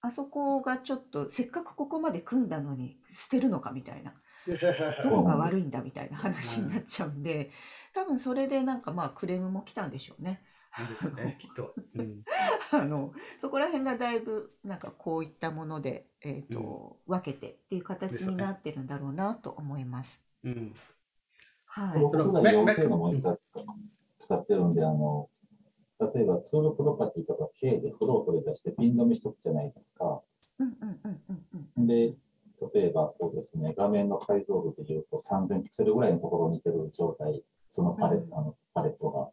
あそこがちょっとせっかくここまで組んだのに捨てるのかみたいな。どこが悪いんだみたいな話になっちゃうんで、多分それでなんかまあクレームも来たんでしょうね。いいですよね、きっと。うん あのそこら辺がだいぶなんかこういったもので、えーと分けてっていう形になってるんだろうなと思います。うんはい。僕ら陽性のモニター使ってるんで、あの、例えばツールプロパティとか K でフロー取り出してピン止めしとくじゃないですか。うんうんうんうんうん。で、例えばそうですね、画面の解像度で言うと3000ピクセルぐらいのところにいてる状態、そのパレッうんト、あのパレットが。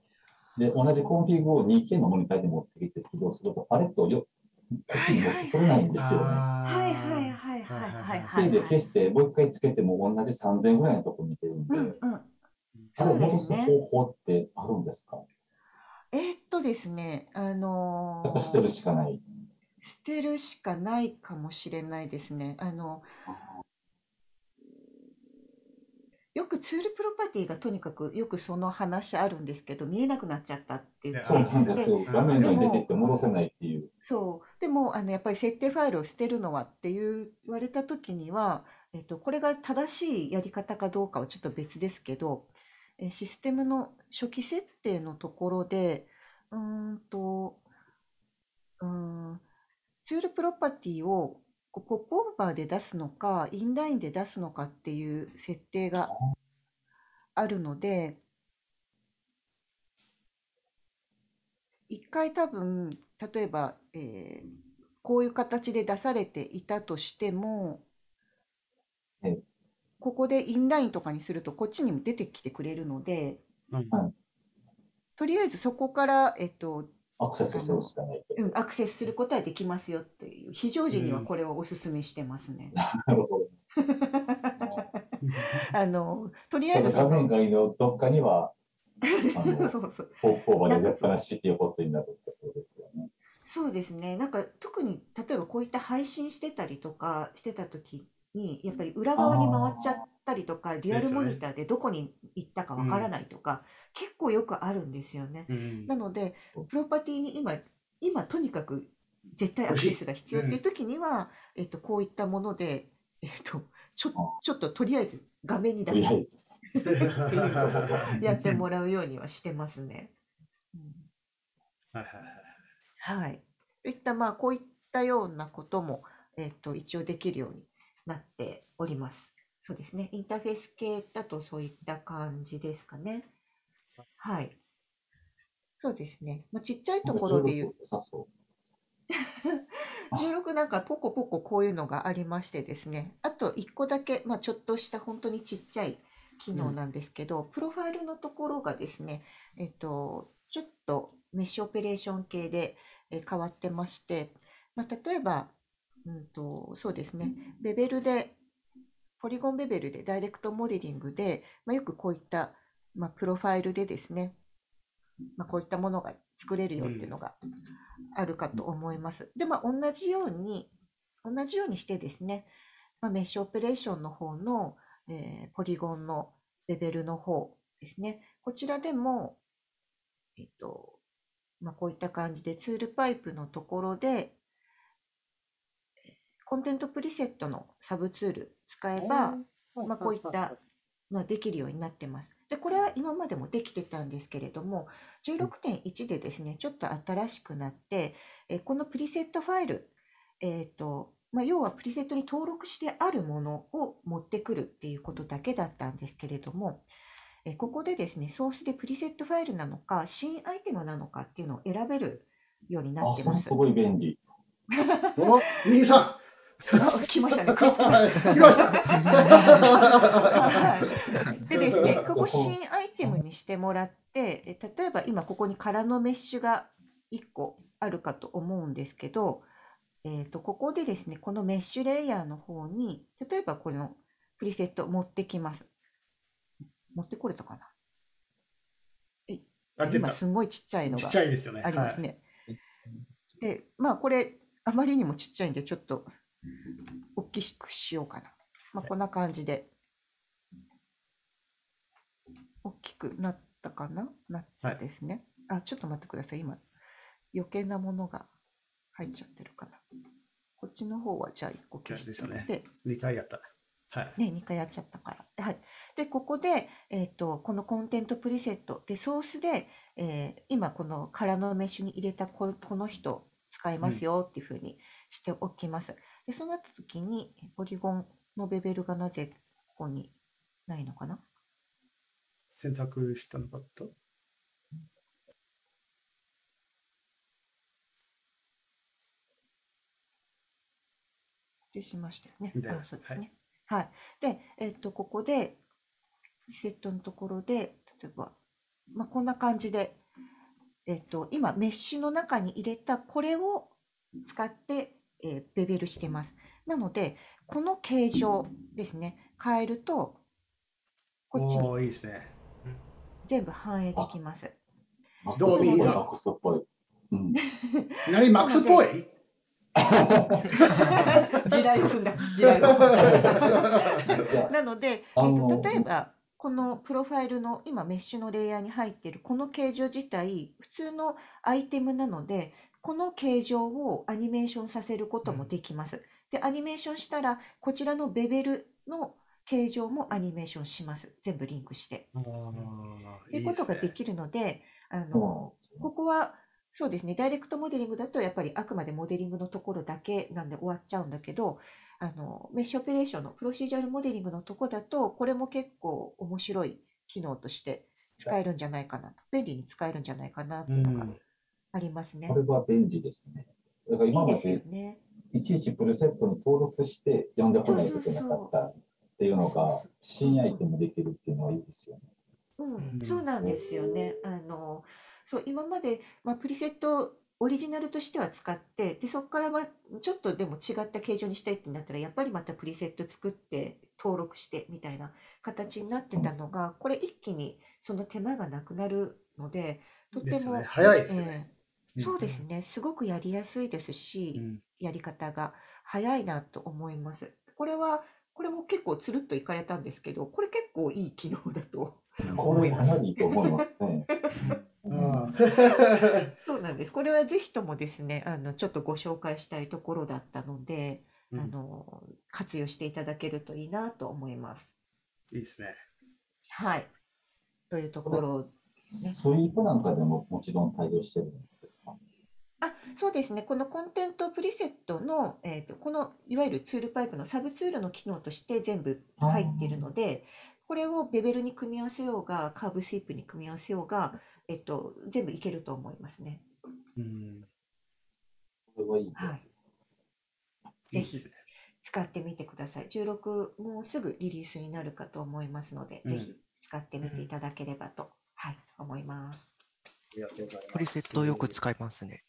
で、同じコンフィグを 2K のモニターに持ってきて起動すると、パレットをよこっちに持ってこれないんですよね。はいはいはいはいはいはい。で消して、もう一回つけても同じ3000ぐらいのところにいてるんで、うんうん。あそうでれ戻す方法ってあるんですかえっとですね、あのーやっぱ捨てるしかない。捨てるしかないかもしれないですね。あのよくツールプロパティがとにかくよくその話あるんですけど見えなくなっちゃったって言ってそうなんですよ。で画面内に出てって戻せないっていう。そうでもあのやっぱり設定ファイルを捨てるのはっていう言われた時には、えっと、これが正しいやり方かどうかはちょっと別ですけど、えシステムの初期設定のところでうーんとうーんツールプロパティをポップオーバーで出すのかインラインで出すのかっていう設定があるので。一回多分例えば、えーこういう形で出されていたとしてもはいここでインラインとかにするとこっちにも出てきてくれるので。うん。とりあえずそこから、えっとアクセスするしかない。うん、アクセスすることはできますよっていう非常時にはこれをお勧めしてますね。なるほど。あのとりあえずその面外のどっかには、そうそうポップオーバーで出っ放しっていうことになるってことですよね。そうですね。なんか特に例えばこういった配信してたりとかしてた時にやっぱり裏側に回っちゃったりとかリアルモニターでどこに行ったかわからないとか、結構よくあるんですよね。うんなのでプロパティに今今とにかく絶対アクセスが必要っていう時には、えっとこういったものでえっとちょちょっととりあえず画面にと出すりあえず。ってやってもらうようにはしてますね。はいはいはい。といった、まあ、こういったようなことも、えっと、一応できるようになっております。そうですね。インターフェース系だとそういった感じですかね。はい。そうですね。まあ、ちっちゃいところで言う、良さそ16 なんかポコポコこういうのがありましてですね。あと1個だけ、まあ、ちょっとした本当にちっちゃい機能なんですけど、プロファイルのところがですね、えっと、とメッシュオペレーション系でえー変わってまして、まあ、例えば、うんと、そうですね、ベベルで、ポリゴンベベルでダイレクトモデリングで、まあ、よくこういった、まあ、プロファイルでですね、まあ、こういったものが作れるよっていうのがあるかと思います。で、まあ、同じように、同じようにしてですね、まあ、メッシュオペレーションの方の、えーポリゴンのレベルの方ですね。こちらでも、えっと、まあ、こういった感じでツールパイプのところで、えーコンテントプリセットのサブツール使えば、まあ、こういったのはできるようになってます。で、これは今までもできてたんですけれども、16.1でですね、ちょっと新しくなって、えーこのプリセットファイル、えっと、まあ、要はプリセットに登録してあるものを持ってくるっていうことだけだったんですけれども、えーここでですね、ソースでプリセットファイルなのか、新アイテムなのかっていうのを選べるようになあ、ってますそれす。ごい便利。お、兄さんあ来ましたね、来ました。はいでですね、ここ新アイテムにしてもらって、例えば今ここに空のメッシュが1個あるかと思うんですけど、えー、とここでですね、このメッシュレイヤーの方に、例えばこのプリセット持ってきます。持ってこれた。かなあ、出た。今すごいちっちゃいのが。あります。ね。で、まあこれ、あまりにもちっちゃいんで、ちょっと大きくしようかな。まあこんな感じで。大きくなったかな？なったですね。あ、ちょっと待ってください。今、余計なものが入っちゃってるかな。こっちの方はじゃあ1個消してですよねおいて、2回やった。はい。ね、2回やっちゃったから。はい。で、ここで、えっ、と、このコンテントプリセットで、ソースで、えー今この空のメッシュに入れたここの人使いますよっていうふうにしておきます。で、そうなった時に、ポリゴンのベベルがなぜここにないのかな？選択したのかった？でしましたよね。あそうですね。はい。で、えっ、と、ここで、リセットのところで、例えば、まあ、こんな感じで、えっ、と、今、メッシュの中に入れたこれを使って、えーベベルしてます。なので、この形状ですね、変えると、こっちにおーいいですね。全部反映できます。どういいマックスっぽい。うん。何マックスっぽい？地雷を踏んだ。地雷を踏んだ。なので、えあー、との例えばこのプロファイルの今メッシュのレイヤーに入っているこの形状自体普通のアイテムなのでこの形状をアニメーションさせることもできます。でアニメーションしたらこちらのベベルの形状もアニメーションします。全部リンクして。っていうことができるのであのここはそうですね、ダイレクトモデリングだとやっぱりあくまでモデリングのところだけなんで終わっちゃうんだけど、あのメッシュオペレーションのプロシージャルモデリングのとこだと、これも結構面白い機能として使えるんじゃないかなと、便利に使えるんじゃないかなってういうのがん。ありますねこ。れは便利ですね。だから今まで。いちいちプレセットに登録して読んでこないといけなかったっていうのが、新アイテムできるっていうのはいいですよね。うんうんそうなんですよね。あのそう今まで、まあ、プリセットオリジナルとしては使ってでそこからまあちょっとでも違った形状にしたいってなったらやっぱりまたプリセット作って登録してみたいな形になってたのがこれ一気にその手間がなくなるのでとても、ね。早いですよね。ええそうですねすごくやりやすいですし、うんやり方が早いなと思います。これはこれも結構つるっといかれたんですけどこれ結構いい機能だと これかなりいいと思いますね。あ ー そうなんです。これはぜひともですね、あのちょっとご紹介したいところだったので、うんあの活用していただけるといいなと思います。いいですね。はい。というところね。スイープなんかでももちろん対応してるんですか？あ、そうですね。このコンテントプリセットの、えーと、このいわゆるツールパイプのサブツールの機能として全部入っているので、これをベベルに組み合わせようが、カーブスイープに組み合わせようが、えっと、全部いけると思いますね。うん。これはいい。はい。いいですね。使ってみてください。16もうすぐリリースになるかと思いますので、うんぜひ使ってみていただければと、はい、思います。プリセットよく使いますね。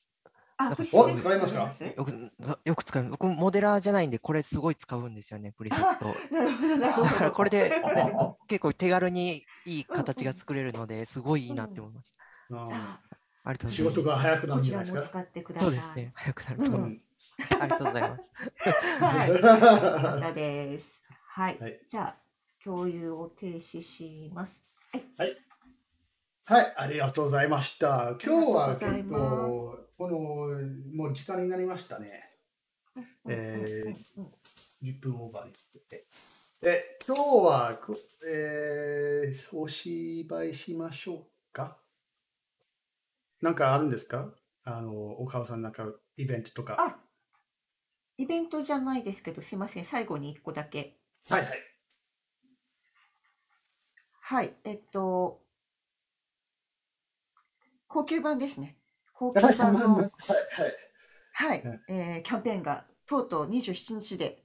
あ、なんかプリセットお使いますか？よくよく使う。僕、モデラーじゃないんで、これすごい使うんですよね、プリセット。なるほど、なるほだからど。これで、ね 結構手軽にいい形が作れるので、すごいいいなって思いました。あありがとうー仕ございます。事が早くなるんこちらもじゃないですか？使ってください。そうですね。早くなると思う。うんありがとうございます。はい。よかったです。はい。はいじゃあ、共有を停止します。はい、ありがとうございました。今日は結構、この、もう時間になりましたね。えーうんうん10分オーバーになって。で、今日はこ、えー、お芝居しましょうか？なんかあるんですか？あの、お母さんなんかイベントとか。あイベントじゃないですけど、すいません。最後に1個だけ。はいはい。はい。えっと、高級版ですね。高級はい版の、はいはい。はいはい、えーキャンペーンがとうとう27日で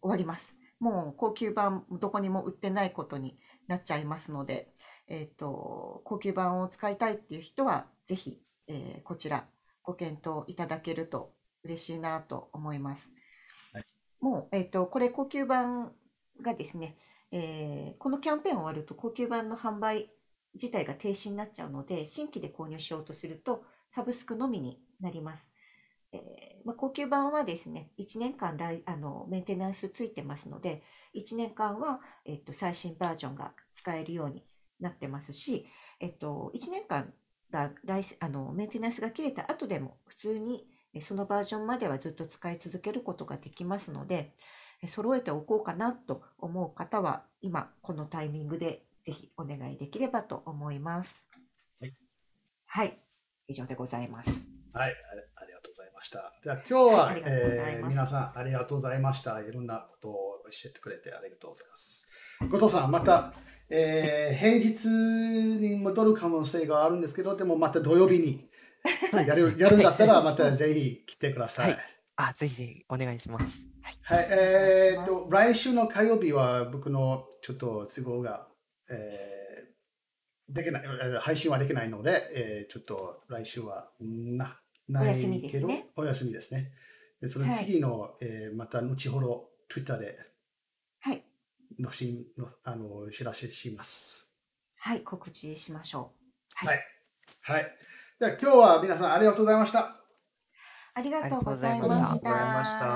終わります。もう高級版どこにも売ってないことになっちゃいますので、えっと高級版を使いたいっていう人はぜひ、えーこちらご検討いただけると嬉しいなと思います。はいもう、えっとこれ高級版がですね、えーこのキャンペーン終わると高級版の販売自体が停止になっちゃうので新規で購入しようとするとサブスクのみになります。えーまあ、高級版はですね、1年間来あのメンテナンスついてますので、1年間は、えっと、最新バージョンが使えるようになってますし、えっと、1年間が来あのメンテナンスが切れた後でも普通にえそのバージョンまではずっと使い続けることができますので、え揃えておこうかなと思う方は、今このタイミングでぜひお願いできればと思います。はい。はい。以上でございます。はい、あありがとうございました。じゃあ今日は、はいえー皆さんありがとうございました。いろんなことを教えてくれてありがとうございます。後藤さん、また、えー平日に戻る可能性があるんですけど、でもまた土曜日に やるやるんだったら、またぜひ来てください。はいあ、ぜひぜひお願いします。はい。はい、えーっと、来週の火曜日は僕のちょっと都合が、えーできない、えー配信はできないので、えーちょっと来週はなないお休みでけど、すねお休みですね。でその次の、えーまた後ほど Twitter ではい。のしのあのお知らせします。はい、告知しましょう。は。はいはい。では今日は皆さんありがとうございました。ありがとうございままししたありがとうございましたた。